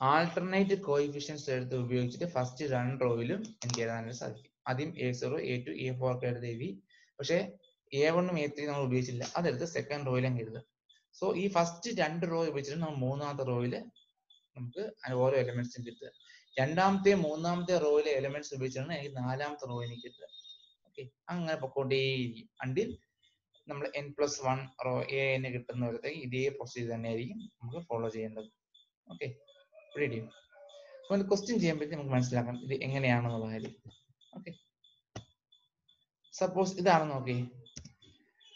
ആൾട്ടർനേറ്റ് കോയിഫിഷ്യൻസ് എടുത്ത് ഉപയോഗിച്ചിട്ട് ഫസ്റ്റ് റൺ റോയിലും എനിക്ക് എഴുതാനായിട്ട് സാധിക്കും. ആദ്യം A zero A two A four ഒക്കെ എടുത്ത് എഴുതി. പക്ഷേ എ വണ്ണും എ ത്രീ നമ്മൾ ഉപയോഗിച്ചില്ല അതെടുത്ത് സെക്കൻഡ് റോയിലും എഴുതുക സോ ഈ ഫസ്റ്റ് രണ്ട് റോ ഉപയോഗിച്ചിട്ട് നമ്മൾ മൂന്നാമത്തെ റോയിൽ നമുക്ക് ഓരോ എലമെന്റ്സും കിട്ടുക. രണ്ടാമത്തെ മൂന്നാമത്തെ റോയിലെ എലമെന്റ്സ് ഉപയോഗിച്ചാണ് എനിക്ക് നാലാമത്തെ റോ എനിക്ക് കിട്ടുക ഓക്കെ അങ്ങനെ പൊക്കോണ്ടേയിരിക്കും. അണ്ടിൽ നമ്മൾ N plus one row A എന്ന് കിട്ടുന്നവരത്തേക്ക് ഇതേ പ്രൊസീജർ തന്നെയായിരിക്കും നമുക്ക് ഫോളോ ചെയ്യേണ്ടത്. ഓക്കെ റെഡി അപ്പോൾ ക്വസ്റ്റ്യൻ ചെയ്യുമ്പോഴത്തേക്ക് നമുക്ക് മനസ്സിലാക്കാം ഇത് എങ്ങനെയാണെന്നുള്ള കാര്യം. ഓക്കെ സപ്പോസ് ഇതാണ് നോക്കി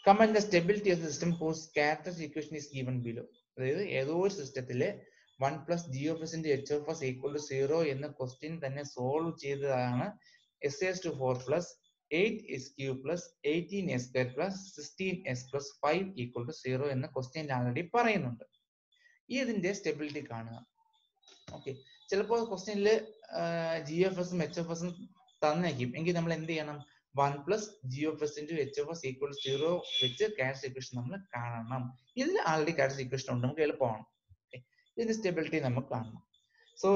comment the stability of system whose character equation is given below അതായത് ഏതോ ഒരു സിസ്റ്റത്തിലെ വൺ പ്ലസ് ജി ഓഫ് എസിന്റെ H of S equal to zero എന്ന ക്വസ്റ്റ്യൻ തന്നെ സോൾവ് ചെയ്തതാണ് S S to four plus eight S cube plus eighteen S square plus sixteen S plus five equal to zero എന്ന ക്വസ്റ്റ്യൻ ആൾറെഡി പറയുന്നുണ്ട്. ഈ ഇതിന്റെ സ്റ്റെബിലിറ്റി കാണുക. ഓക്കെ ചിലപ്പോൾ ക്വസ്റ്റ്യനിൽ ജി എഫ് എസും എച്ച് എഫ് എസും തന്നേക്കും. എങ്കിൽ നമ്മൾ എന്ത് ചെയ്യണം? One plus G of S into H of S equal zero വെച്ച് ക്യാഷ് ഇക്വേഷൻ നമ്മൾ കാണണം. ഇതിൽ ആൾറെഡി ക്യാഷ് ഇക്വേഷൻ ഉണ്ട്. നമുക്ക് എളുപ്പമാണ്. ഇതിന്റെ സ്റ്റെബിലിറ്റി നമുക്ക് കാണണം. സോ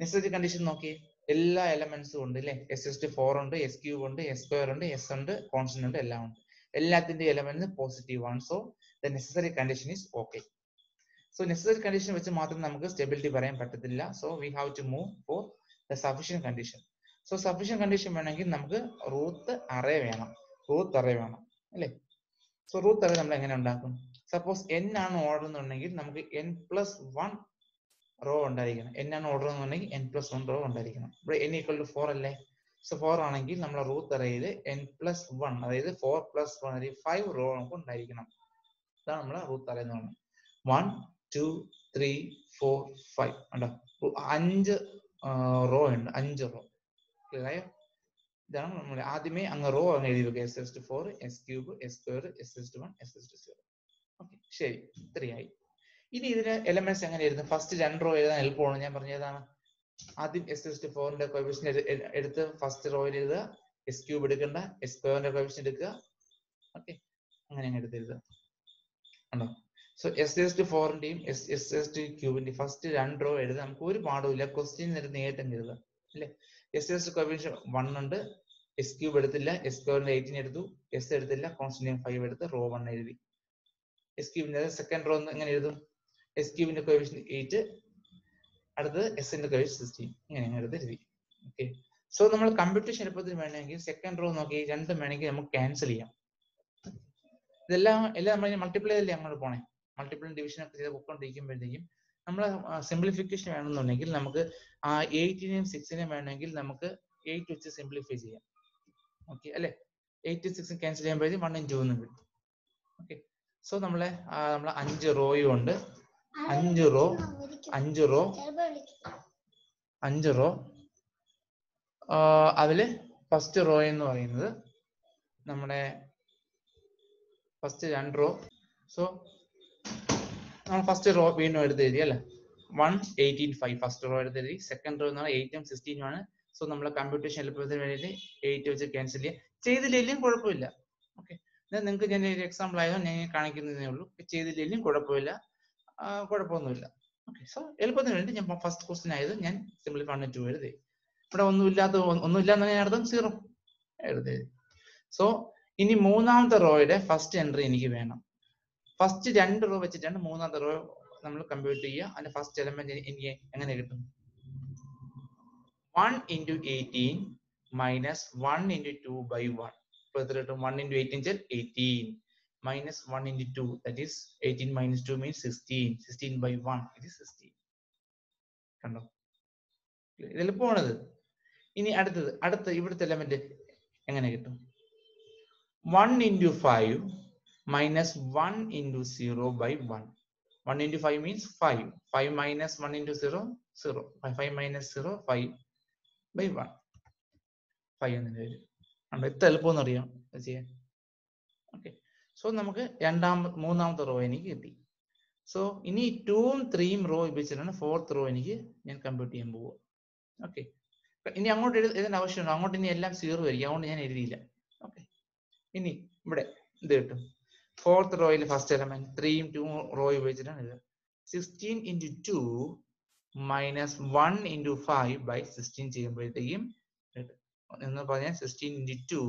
നെസസറി കണ്ടീഷൻ നോക്കി എല്ലാ എലമെന്റ്സും ഉണ്ട് അല്ലെ എസ് എസ് ടി ഫോർ ഉണ്ട് എസ് ക്യൂബ് ഉണ്ട് എസ് സ്ക്വയർ ഉണ്ട് എസ് ഉണ്ട് കോൺസ്റ്റന്റ് ഉണ്ട് എല്ലാം ഉണ്ട്. എല്ലാത്തിന്റെ എലമെന്റ് പോസിറ്റീവ് ആണ്. So the necessary condition is okay so necessary condition വെച്ച് മാത്രം നമുക്ക് സ്റ്റെബിലിറ്റി പറയാൻ പറ്റത്തില്ല. So we have to move for the sufficient condition so sufficient condition വേണമെങ്കിൽ നമുക്ക് റൂത്ത് അറേ വേണം. റൂത്ത് അറേ വേണം അല്ലേ? സോ റൂത്ത് അറേ നമ്മൾ എങ്ങനെ ഉണ്ടാക്കും? സപ്പോസ് എൻ ആണ് ഓർഡർ എന്നുണ്ടെങ്കിൽ നമുക്ക് എൻ പ്ലസ് വൺ റോ ഉണ്ടായിരിക്കണം. എൻ ആണ് ഓർഡർ പറഞ്ഞെങ്കിൽ എൻ പ്ലസ് വൺ റോ ഉണ്ടായിരിക്കണം. ഇവിടെ എൻ ഈക്വൽ ടു ഫോർ അല്ലേ? സോ ഫോർ ആണെങ്കിൽ നമ്മളെ റൂത്ത് അറയിൽ എൻ പ്ലസ് വൺ അതായത് ഫോർ പ്ലസ് വൺ അതായത് ഫൈവ് റോ നമുക്ക് ഉണ്ടായിരിക്കണം. ഇതാണ് നമ്മളെ റൂത്ത് അറ എന്ന് പറയുന്നത് one two three four five ഉണ്ടോ അഞ്ച് റോ ഉണ്ട്. അഞ്ച് റോ ക്ലിയറായോ ഇതാണ് നമ്മൾ ആദ്യമേ അങ്ങ് റോ അങ്ങ് എഴുതി വെക്കുക. S S to four S cube S square S S to one S S to zero okay ശരി. ഇത്രയായി. ഇനി ഇതിന് എലമെന്റ്സ് എങ്ങനെ എഴുതും ഫസ്റ്റ് രണ്ട് റോ എഴുതാൻ എളുപ്പമാണ് ഞാൻ പറഞ്ഞതാണ്. ആദ്യം എസ് എസ് ഫോറിന്റെ കോഫിഷ്യൻ എടുത്ത് ഫസ്റ്റ് റോയിൽ എഴുതുക. എസ് ക്യൂബ് എടുക്കണ്ട. എസ് സ്ക്വയറിന്റെ കോഫിഷ്യൻ എടുക്കുക. ഓക്കെ അങ്ങനെ അങ്ങ് എടുത്ത് എഴുതുക. ഉണ്ടോ സോ എസ് എസ് ടു ഫോറിന്റെയും എസ് എസ് എസ് ടു ക്യൂബിന്റെയും ഫസ്റ്റ് രണ്ട് റോ എഴുതുക നമുക്ക് ഒരു പാടുമില്ല ക്വസ്റ്റ്യൻ നേരത്തെ നേരിട്ട് എഴുതുക. അല്ലേ? എസ് എസ് കോഫിഷ്യൻ വൺ ഉണ്ട്. എസ് ക്യൂബ് എടുത്തില്ല. എസ് സ്ക്വയറിന്റെ എയ്റ്റീൻ എടുത്തു. എസ് എടുത്തില്ല. കോൺസ്റ്റന്റ് ഫൈവ് എടുത്ത് റോ വൺ എഴുതി. എസ് ക്യൂബിന്റെ സെക്കൻഡ് റോ എങ്ങനെ എഴുതും? എസ് ക്യൂബിന്റെ കോവിഷൻ എയ്റ്റ് അടുത്തത് എസിന്റെ കോവിഷൻ സിക്സ്റ്റീൻ ഇങ്ങനെ അങ്ങനെ എടുത്ത് എഴുതി. ഓക്കെ സോ നമ്മൾ കമ്പ്യൂട്ടേഷൻ എളുപ്പത്തിന് വേണമെങ്കിൽ സെക്കൻഡ് റോ നോക്കി രണ്ടും വേണമെങ്കിൽ നമുക്ക് ക്യാൻസൽ ചെയ്യാം. ഇതെല്ലാം എല്ലാം നമ്മൾ മൾട്ടിപ്ലൈ അല്ലേ അങ്ങോട്ട് പോണേ? മൾട്ടിപ്പിൾ ഡിവിഷൻ ഒക്കെ ചെയ്ത് പൊക്കോണ്ടിരിക്കുമ്പോഴത്തേക്കും നമ്മൾ സിംപ്ലിഫിക്കേഷൻ വേണമെന്നുണ്ടെങ്കിൽ നമുക്ക് ആ എയ്റ്റിനെയും സിക്സിനെയും വേണമെങ്കിൽ നമുക്ക് എയ്റ്റ് വെച്ച് സിംപ്ലിഫൈ ചെയ്യാം. ഓക്കെ അല്ലെ? എയ്റ്റ് സിക്സ് ക്യാൻസൽ ചെയ്യുമ്പോഴത്തേക്കും വൺ ടു എന്ന് കിട്ടും. ഓക്കെ സോ നമ്മളെ നമ്മളെ അഞ്ച് റോയും ഉണ്ട് അഞ്ച് റോ അഞ്ച് റോ അഞ്ച് റോ അതിൽ ഫസ്റ്റ് റോ എന്ന് പറയുന്നത് നമ്മുടെ ഫസ്റ്റ് രണ്ട് റോ സോ നമ്മൾ ഫസ്റ്റ് റോ വീണ്ടും എടുത്ത് എഴുതി അല്ലേ? One eighteen five first row എടുത്ത് എഴുതി. സെക്കൻഡ് റോ എന്ന് പറഞ്ഞാൽ എയ്റ്റും സിക്സ്റ്റീനും ആണ്. സോ നമ്മൾ കമ്പ്യൂട്ടേഷൻ എളുപ്പത്തിന് വേണ്ടിയിട്ട് എയ്റ്റ് വെച്ച് ക്യാൻസൽ ചെയ്യുക ചെയ്തില്ലെങ്കിലും കുഴപ്പമില്ല. ഓക്കെ നിങ്ങൾക്ക് ഞാൻ ഒരു എക്സാമ്പിൾ ആയതുകൊണ്ട് ഞാൻ കാണിക്കുന്നതേ ഉള്ളൂ. ചെയ്തില്ലെങ്കിലും കുഴപ്പമില്ല. കുഴപ്പമൊന്നുമില്ല. ഓക്കെ സോ എളുപ്പത്തിന് വേണ്ടി ഞാൻ ഫസ്റ്റ് ക്വസ്റ്റ്യൻ ആയത് ഞാൻ സിമ്പിൾ വൺ ടു എഴുതി. ഇവിടെ ഒന്നുമില്ലാത്ത ഒന്നുമില്ല എന്ന് ഞാൻ അർത്ഥം സീറോ എഴുതി. സോ ഇനി മൂന്നാമത്തെ റോയുടെ ഫസ്റ്റ് എൻട്രി എനിക്ക് വേണം. ഫസ്റ്റ് രണ്ട് റോ വെച്ചിട്ടാണ് മൂന്നാമത്തെ റോ നമ്മൾ കമ്പ്യൂട്ട് ചെയ്യുക. അതിന്റെ ഫസ്റ്റ് എലമെന്റ് എനിക്ക് എങ്ങനെ കിട്ടും? One into eighteen minus one into two by one ഇപ്പൊ എത്ര കിട്ടും? വൺ ഇന്റു എയ്റ്റീൻ വെച്ചാൽ eighteen minus one into two that is eighteen minus two means sixteen sixteen by one ഇത് സിക്സ്റ്റീൻ കണ്ടോ? ഇത് എളുപ്പമാണിത് ഇനി അടുത്തത് അടുത്ത ഇവിടുത്തെ എലമെന്റ് എങ്ങനെ കിട്ടും? One into five minus 1 into 0 by 1. 1 into 5 means 5. 5 minus 1 into 0, 0. 5 minus 0, 5 by 1. 5 എന്നതിന് വരും? കണ്ടോ? എത്ര എളുപ്പമെന്ന് അറിയാം ചെയ്യാൻ ഓക്കെ സോ നമുക്ക് രണ്ടാമത്തെ മൂന്നാമത്തെ റോ എനിക്ക് കിട്ടി. സോ ഇനി ടൂവും ത്രീയും റോ വിഭജിച്ചിട്ടാണ് ഫോർത്ത് റോ എനിക്ക് ഞാൻ കമ്പ്യൂട്ട് ചെയ്യാൻ പോവുക. ഓക്കെ ഇനി അങ്ങോട്ട് എഴുതേണ്ട ആവശ്യമുണ്ടോ? അങ്ങോട്ട് ഇനി എല്ലാം സീറോ ആയിരിക്കും. അതുകൊണ്ട് ഞാൻ എഴുതിയില്ല. ഓക്കെ ഇനി ഇവിടെ ഇത് കിട്ടും. ഫോർത്ത് റോയിൽ ഫസ്റ്റ് എലമെന്റ് ത്രീയും ടൂ റോ ഉപയോഗിച്ചിട്ടാണ് ഇത് sixteen into two minus one into five by sixteen ചെയ്യുമ്പോഴത്തേക്കും എന്ന് പറഞ്ഞാൽ sixteen into two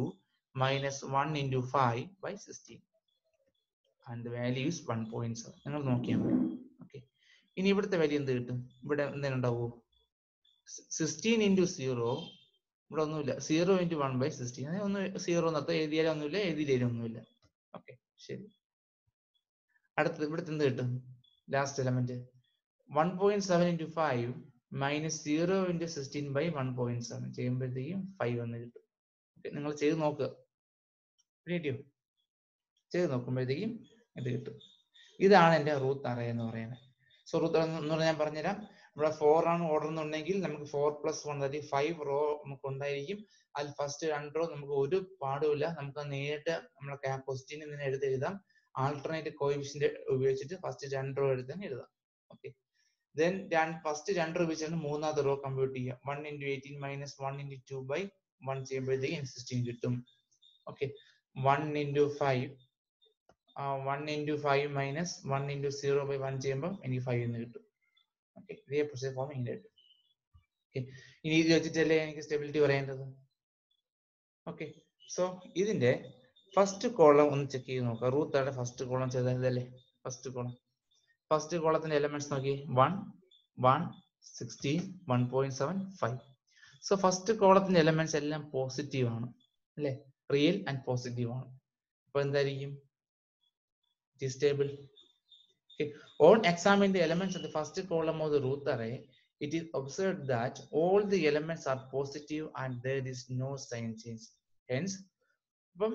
minus one into five by sixteen and value is one point seven നിങ്ങൾ നോക്കിയാൽ മതി. ഓക്കെ ഇനി ഇവിടുത്തെ വാല്യൂ എന്ത് കിട്ടും? ഇവിടെ എന്തെങ്കിലും ഉണ്ടാവോ? സിക്സ്റ്റീൻ ഇന്റു സീറോ ഇവിടെ ഒന്നുമില്ല. Zero into one by sixteen അതായത് ഒന്ന് സീറോ എന്നർത്ഥം എഴുതിയാലും ഒന്നുമില്ല എഴുതിയില്ലേലും ഒന്നുമില്ല. ഓക്കെ ശരി. അടുത്തത് ഇവിടുത്തെ എന്ത് കിട്ടും? Last element one point seven into five minus zero into sixteen by one point seven ചെയ്യുമ്പോഴത്തേക്കും ഫൈവ് എന്ന് കിട്ടും. ഓക്കെ നിങ്ങൾ ചെയ്ത് നോക്കുക. ചെയ്ത് നോക്കുമ്പോഴത്തേക്കും ഇത് കിട്ടും? ഇതാണ് എന്റെ റൂത്ത് അറേ എന്ന് പറയുന്നത്. സോ റൂത്ത് എന്ന് പറഞ്ഞാൽ ഞാൻ പറഞ്ഞുതരാം. ഇവിടെ ഫോർ ആണ് ഓർഡർ എന്നുണ്ടെങ്കിൽ നമുക്ക് ഫോർ പ്ലസ് വൺ അതായത് ഫൈവ് റോ നമുക്ക് ഉണ്ടായിരിക്കും. അതിൽ ഫസ്റ്റ് രണ്ട് റോ നമുക്ക് ഒരു പാടുമില്ല നമുക്ക് നേരിട്ട് നമ്മളെ ക്വസ്റ്റ്യൻ ഇങ്ങനെ എടുത്ത് എഴുതാം. ആൾട്ടർനേറ്റ് കോയിഫിഷ്യന്റ് ഉപയോഗിച്ചിട്ട് ഫസ്റ്റ് രണ്ട് റോ തന്നെ എഴുതാം. ഓക്കെ ദെൻ ഫസ്റ്റ് രണ്ട് റോ ഉപയോഗിച്ചാണ് മൂന്നാമത്തെ റോ കമ്പ്യൂട്ട് ചെയ്യാം. One into eighteen minus one into two by one ചെയ്യുമ്പോഴത്തേക്ക് സിക്സ്റ്റീൻ കിട്ടും. Okay one into five one into five minus one into zero by one ചെയ്യുമ്പോൾ എനിക്ക് ഫൈവ് എന്ന് കിട്ടും. ഓക്കെ ഇതേ പ്രൊസീജർ ഫോം ഇങ്ങനെ കിട്ടും. ഓക്കെ ഇനി ഇത് വെച്ചിട്ടല്ലേ എനിക്ക് സ്റ്റെബിലിറ്റി പറയേണ്ടത്? ഓക്കെ സോ ഇതിന്റെ ഫസ്റ്റ് കോളം ഒന്ന് ചെക്ക് ചെയ്ത് നോക്കാം. റൂത്താണ് ഫസ്റ്റ് കോളം ചെയ്തതല്ലേ ഫസ്റ്റ് കോളം ഫസ്റ്റ് കോളത്തിന്റെ എലമെന്റ്സ് നോക്കി one one sixteen one point seven five so first കോളത്തിന്റെ elements എല്ലാം പോസിറ്റീവ് ആണ്. അല്ലേ? റിയൽ ആൻഡ് പോസിറ്റീവ് ആണ്. അപ്പൊ എന്തായിരിക്കും? stable okay on examine the elements of the first column of the root array it is observed that all the elements are positive and there is no sign change hence അപ്പം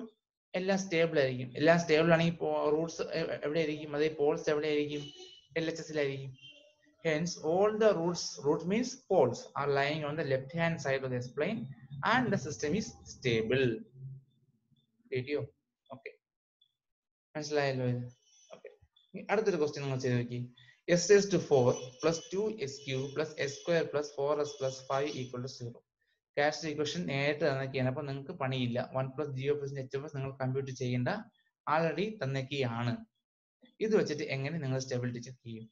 എല്ലാം സ്റ്റേബിൾ ആയിരിക്കും എല്ലാം സ്റ്റേബിൾ ആണെങ്കിൽ റൂട്ട്സ് എവിടെ ആയിരിക്കും അതേ പോൾസ് എവിടെ ആയിരിക്കും എൽ എച്ച് എസിലായിരിക്കും hence all the roots root means poles are lying on the left hand side of the spline and the system is stable video okay മനസ്സിലായല്ലോ അടുത്തൊരു ക്വസ്റ്റ്യൻ നിങ്ങൾ ചെയ്ത് നോക്കി. S S to four plus two S cube plus S square plus four S plus five equal to zero cash equation നേരിട്ട് തന്നൊക്കെയാണ്. അപ്പൊ നിങ്ങൾക്ക് പണിയില്ല. One plus G of plus H plus നിങ്ങൾ കമ്പ്യൂട്ട് ചെയ്യേണ്ട ആൾറെഡി തന്നേക്കിയാണ്. ഇത് വെച്ചിട്ട് എങ്ങനെ നിങ്ങൾ സ്റ്റെബിലിറ്റി ചെക്ക് ചെയ്യും?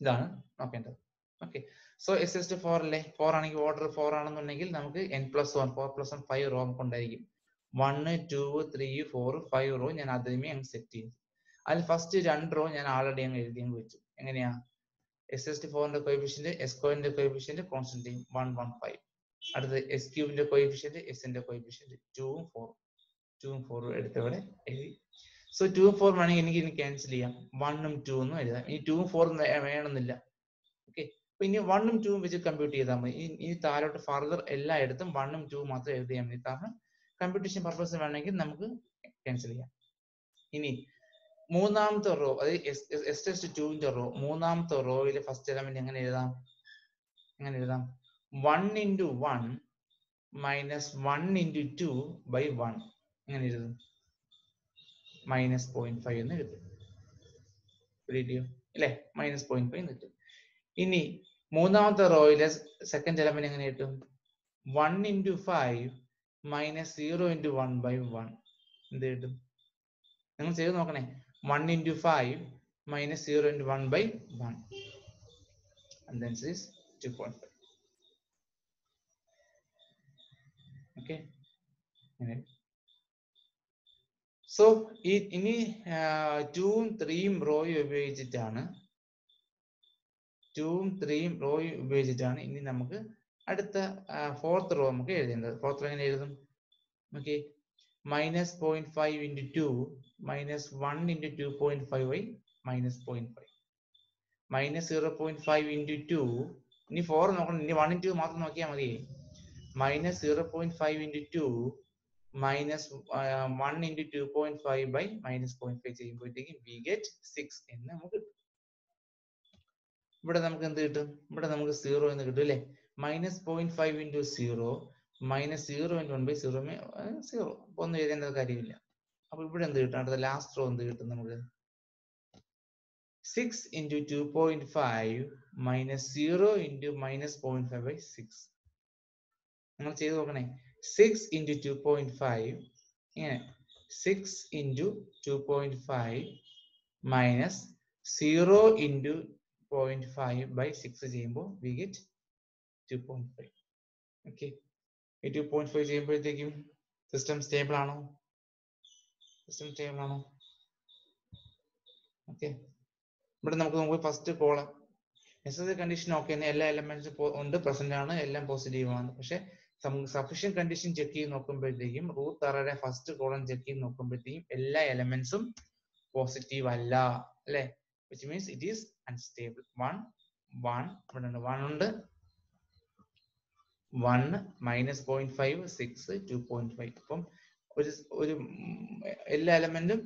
ഇതാണ് നോക്കേണ്ടത്. Okay so S S to four അല്ലേ? ഫോർ ആണെങ്കിൽ ഓർഡർ ഫോർ ആണെന്നുണ്ടെങ്കിൽ നമുക്ക് N plus one four plus one five row കൊണ്ടായിരിക്കും. One two three four five row ഞാൻ ആദ്യമേ അങ്ങ് സെറ്റ് ചെയ്തു. അതിൽ ഫസ്റ്റ് രണ്ട് റോ ഞാൻ ആൾറെഡി അങ്ങ് എഴുതി അങ്ങ് വെച്ചു. എങ്ങനെയാ? എസ് എസ് ടി ഫോറിന്റെ coefficient S കോയിന്റെ coefficient constant one one five അടുത്ത എസ് ക്യൂബിന്റെ കോയിഫിഷ്യന്റ് എസിന്റെ കോയിഫിഷ്യന്റ് ടൂവും ഫോറും ടൂവും ഫോറും എടുത്തവിടെ എഴുതി. സോ ടു ഫോർ വേണമെങ്കിൽ എനിക്ക് ഇനി ക്യാൻസൽ ചെയ്യാം. വണ്ണും ടൂന്നും എഴുതാം. ഇനി ടൂവും ഫോറും വേണമെന്നില്ല. ഓക്കെ അപ്പൊ ഇനി വണ്ണും ടൂവും വെച്ച് കമ്പ്യൂട്ട് ചെയ്താൽ മതി. ഇനി താഴോട്ട് ഫർദർ എല്ലായിടത്തും വണ്ണും ടൂവും മാത്രം എഴുതിയാൽ മതി. കാരണം കമ്പ്യൂട്ടേഷൻ പർപ്പസ് വേണമെങ്കിൽ നമുക്ക് ക്യാൻസൽ ചെയ്യാം. ഇനി മൂന്നാമത്തെ റോ അതായത് എസ് ടെസ്റ്റ് ടുവിന്റെ റോ മൂന്നാമത്തെ റോയിലെ ഫസ്റ്റ് എലമെന്റ് എങ്ങനെ എഴുതാം? എങ്ങനെ എഴുതാം? One into one minus one into two by one എങ്ങനെ എഴുതും? മൈനസ് പോയിന്റ് ഫൈവ് എന്ന് കിട്ടും. അല്ലേ? മൈനസ് പോയിന്റ് ഫൈവ് കിട്ടും. ഇനി മൂന്നാമത്തെ റോയിലെ സെക്കൻഡ് എലമെന്റ് എങ്ങനെ കിട്ടും? One into five minus zero into one by one എന്ത് കിട്ടും? നിങ്ങൾ ചെയ്ത് നോക്കണേ. One into five minus zero into one by one and then this 2.5 so ഇനി ടൂവും ത്രീയും റോയും ഉപയോഗിച്ചിട്ടാണ്. ടൂവും ത്രീയും റോയും ഉപയോഗിച്ചിട്ടാണ് ഇനി നമുക്ക് അടുത്ത ഫോർത്ത് റോ നമുക്ക് എഴുതേണ്ടത് ഫോർത്ത് റോ എങ്ങനെ എഴുതും? Okay minus point five into two minus one into two point five by minus point five minus zero point five into two ഇനി ഫോർ നോക്കണം. ഇനി വൺ ഇന്റു മാത്രം നോക്കിയാൽ മതി. Minus zero point five into two minus one into two point five by minus point five ചെയ്യുമ്പോഴത്തേക്കും വി ഗെറ്റ് സിക്സ് എന്ന് നമുക്ക് കിട്ടും. ഇവിടെ നമുക്ക് എന്ത് കിട്ടും? ഇവിടെ നമുക്ക് സീറോ എന്ന് കിട്ടും അല്ലേ? Minus point five into zero minus zero into one by zero zero ഒന്നും എഴുതേണ്ട കാര്യമില്ല. അപ്പൊ ഇവിടെ എന്ത് കിട്ടും? അടുത്ത ലാസ്റ്റ് റോ എന്ത് കിട്ടും നമുക്ക്? Six into two point five minus zero into minus point five by six നിങ്ങൾ ചെയ്ത് നോക്കണേ. Six into two point five ഇങ്ങനെ. Six into two point five minus zero into point five by six ചെയ്യുമ്പോൾ we get two point five okay ഈ ടു പോയിന്റ് ഫൈവ് ചെയ്യുമ്പോഴത്തേക്കും സിസ്റ്റം സ്റ്റേബിൾ ആണോ? സിസ്റ്റം സ്റ്റേബിൾ ആണോ? ഓക്കെ ഇവിടെ നമുക്ക് നോക്കുമ്പോൾ first column S condition okay എല്ലാ എലമെന്റ്സും ഉണ്ട് പ്രസന്റ് ആണ് എല്ലാം പോസിറ്റീവ് ആണ്. പക്ഷെ സഫീഷ്യൻ കണ്ടീഷൻ ചെക്ക് ചെയ്ത് നോക്കുമ്പോഴത്തേക്കും റൂത്ത് അറയുടെ ഫസ്റ്റ് കോളം ചെക്ക് ചെയ്ത് നോക്കുമ്പോഴത്തേക്കും എല്ലാ എലമെന്റ്സും പോസിറ്റീവ് അല്ല അല്ലെ? Which means it is unstable one one ഇവിടെ വൺ ഉണ്ട്. One minus point five six two point five അപ്പം ഒരു ഒരു എല്ലാ എലമെന്റും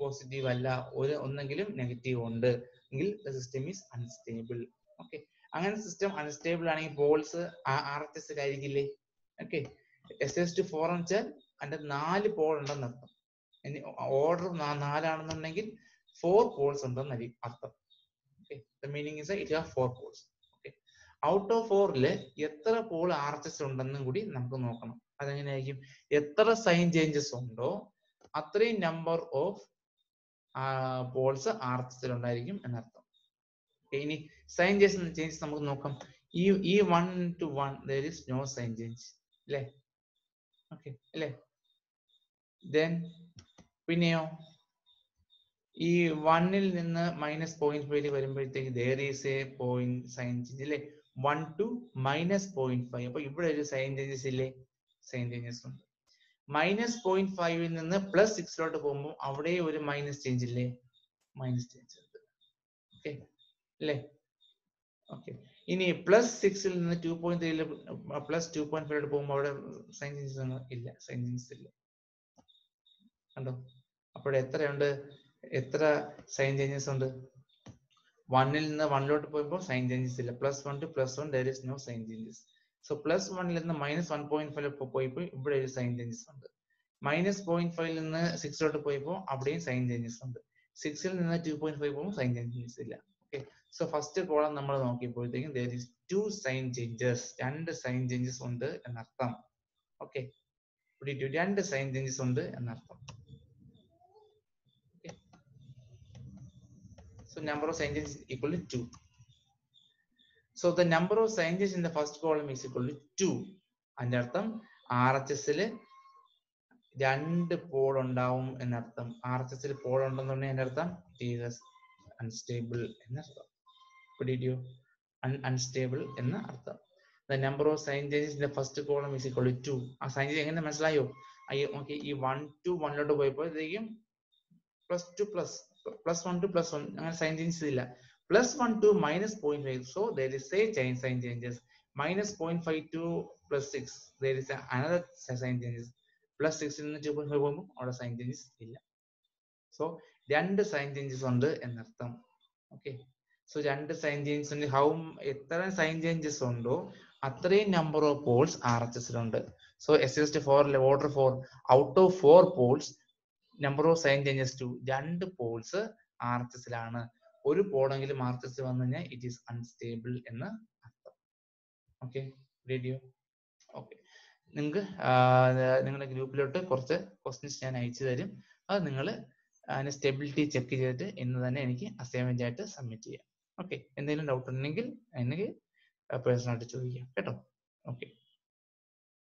പോസിറ്റീവ് അല്ല. ഒരു ഒന്നെങ്കിലും നെഗറ്റീവ് ഉണ്ട്. എങ്കിൽ സിസ്റ്റം ഈസ് അൺസ്റ്റേബിൾ ഓക്കെ അങ്ങനെ സിസ്റ്റം അൺസ്റ്റേബിൾ ആണെങ്കിൽ poles R H S ആയിരിക്കില്ലേ okay S S two four എന്ന് വെച്ചാൽ അതിന്റെ നാല് പോൾ ഉണ്ടെന്ന് അർത്ഥം. ഇനി ഓർഡർ നാലാണെന്നുണ്ടെങ്കിൽ ഫോർ പോൾസ് ഉണ്ടെന്ന് അർത്ഥം. Okay the meaning is it have four poles out of ഫോറിൽ എത്ര പോൾ ആർ എസ് എസ് ഉണ്ടെന്നും കൂടി നമുക്ക് നോക്കണം. അതെങ്ങനെയായിരിക്കും? എത്ര സൈൻ ചേഞ്ചസ് ഉണ്ടോ അത്രയും number of poles R S S ഉണ്ടായിരിക്കും എന്നർത്ഥം. ഇനി സൈൻ ചേഞ്ചസ് നമുക്ക് നോക്കാം. ഈ ഈ one two one there is no sign change അല്ലേ ഓക്കെ അല്ലേ ദെൻ പിന്നെയോ? ഈ വണ്ണിൽ നിന്ന് മൈനസ് പോയിന്റ് ഫൈവ് വരുമ്പോഴത്തേക്ക് there is a point sign change അല്ലേ one two minus point five അപ്പൊ ഇവിടെ ഒരു സൈൻ ചേഞ്ചസ് ഇല്ലേ? സൈൻ ചേഞ്ചസ് ഉണ്ട് മൈനസ് പോയിന്റ് ഫൈവിൽ നിന്ന് പ്ലസ് സിക്സിലോട്ട് പോകുമ്പോൾ അവിടെ ഒരു മൈനസ് ചേഞ്ച് ഇല്ലേ? മൈനസ് ചേഞ്ച് ഉണ്ട്. ഓക്കെ അല്ലേ ഓക്കെ ഇനി പ്ലസ് സിക്സിൽ നിന്ന് ടു പോയിന്റ് ത്രീയിൽ പ്ലസ് ടു പോയിന്റ് ഫൈവിലോട്ട് പോകുമ്പോൾ അവിടെ സൈൻ ചേഞ്ചസ് ഇല്ല. സൈൻ ചേഞ്ചസ് ഇല്ല. കണ്ടോ? അപ്പോൾ എത്രയുണ്ട് എത്ര സൈൻ ചേഞ്ചസ് ഉണ്ട്? വണ്ണിൽ നിന്ന് വണ്ണിലോട്ട് പോയപ്പോൾ സൈൻ ചേഞ്ചസ് ഇല്ല. Plus one two plus one there is no sign changes so plus വണ്ണിൽ നിന്ന് മൈനസ് വൺ പോയിന്റ് ഫൈവ് പോയപ്പോൾ ഇവിടെ ഒരു സൈൻ ചേഞ്ചസ് ഉണ്ട്. മൈനസ് പോയിന്റ് ഫൈവിൽ നിന്ന് സിക്സിലോട്ട് പോയപ്പോൾ അവിടെയും സൈൻ ചേഞ്ചസ് ഉണ്ട്. സിക്സിൽ നിന്ന് ടു പോയിന്റ് ഫൈവ് പോകുമ്പോൾ സൈൻ ചേഞ്ചസ് ഇല്ല. ഓക്കെ സോ ഫസ്റ്റ് കോളം നമ്മൾ നോക്കിയപ്പോഴത്തേക്കും there is two sign changes രണ്ട് സൈൻ ചേഞ്ചസ് ഉണ്ട് എന്നർത്ഥം. ഓക്കെ രണ്ട് സൈൻ ചേഞ്ചസ് ഉണ്ട് എന്നർത്ഥം. So number of changes is equal to 2. So the number of changes in the first column is equal to 2. അതിന്റെ അർത്ഥം ആർ എച്ച് എസിൽ രണ്ട് പോൾ ഉണ്ടാവും എന്നർത്ഥം. ആർ എച്ച് എസിൽ പോൾ ഉണ്ടെന്നുണ്ടെങ്കിൽ അതിന്റെ അർത്ഥം അൺസ്റ്റേബിൾ എന്നർത്ഥം പിടിയോ അൺസ്റ്റേബിൾ എന്ന അർത്ഥം. The number of the first column is equal to ആ സൈൻ എങ്ങനെ മനസ്സിലായോ? ഓക്കെ ഈ വൺ ടു വണ്ണിലോട്ട് പോയപ്പോഴത്തേക്കും plus two plus plus one two plus one അങ്ങനെ സൈൻ ചേഞ്ചസ് ഇല്ല plus one two minus point five so there is a sign sign changes minus point five to plus six there is another sign changes plus സിക്സിൽ നിന്ന് ടു പോയിന്റ് ഫൈവ് പോകുമ്പോൾ അവിടെ സൈൻ ചേഞ്ചസ് ഇല്ല. സോ രണ്ട് സൈൻ ചേഞ്ചസ് ഉണ്ട് എന്നർത്ഥം. ഓക്കെ സോ രണ്ട് സൈൻ ചേഞ്ചസ് ഉണ്ട്. ഹൗ എത്ര സൈൻ ചേഞ്ചസ് ഉണ്ടോ അത്രയും number of poles R H എസിലുണ്ട് so S S T four order four out of four poles number of sign changes two രണ്ട് പോൾസ് ആർ ഒരു പോളെങ്കിലും ആർ വന്നു കഴിഞ്ഞാൽ ഇറ്റ് ഈസ് അൺസ്റ്റേബിൾ എന്ന് അർത്ഥം. ഓക്കെ റേഡിയോ ഓക്കെ നിങ്ങൾക്ക് നിങ്ങളുടെ ഗ്രൂപ്പിലോട്ട് കുറച്ച് ക്വസ്റ്റ്യൻസ് ഞാൻ അയച്ചു തരും. അത് നിങ്ങൾ അതിന്റെ സ്റ്റെബിലിറ്റി ചെക്ക് ചെയ്തിട്ട് ഇന്ന് തന്നെ എനിക്ക് അസൈൻമെന്റ് ആയിട്ട് സബ്മിറ്റ് ചെയ്യാം. ഓക്കെ എന്തെങ്കിലും ഡൗട്ട് ഉണ്ടെങ്കിൽ എനിക്ക് പേഴ്സണലായിട്ട് ചോദിക്കാം. കേട്ടോ? ഓക്കെ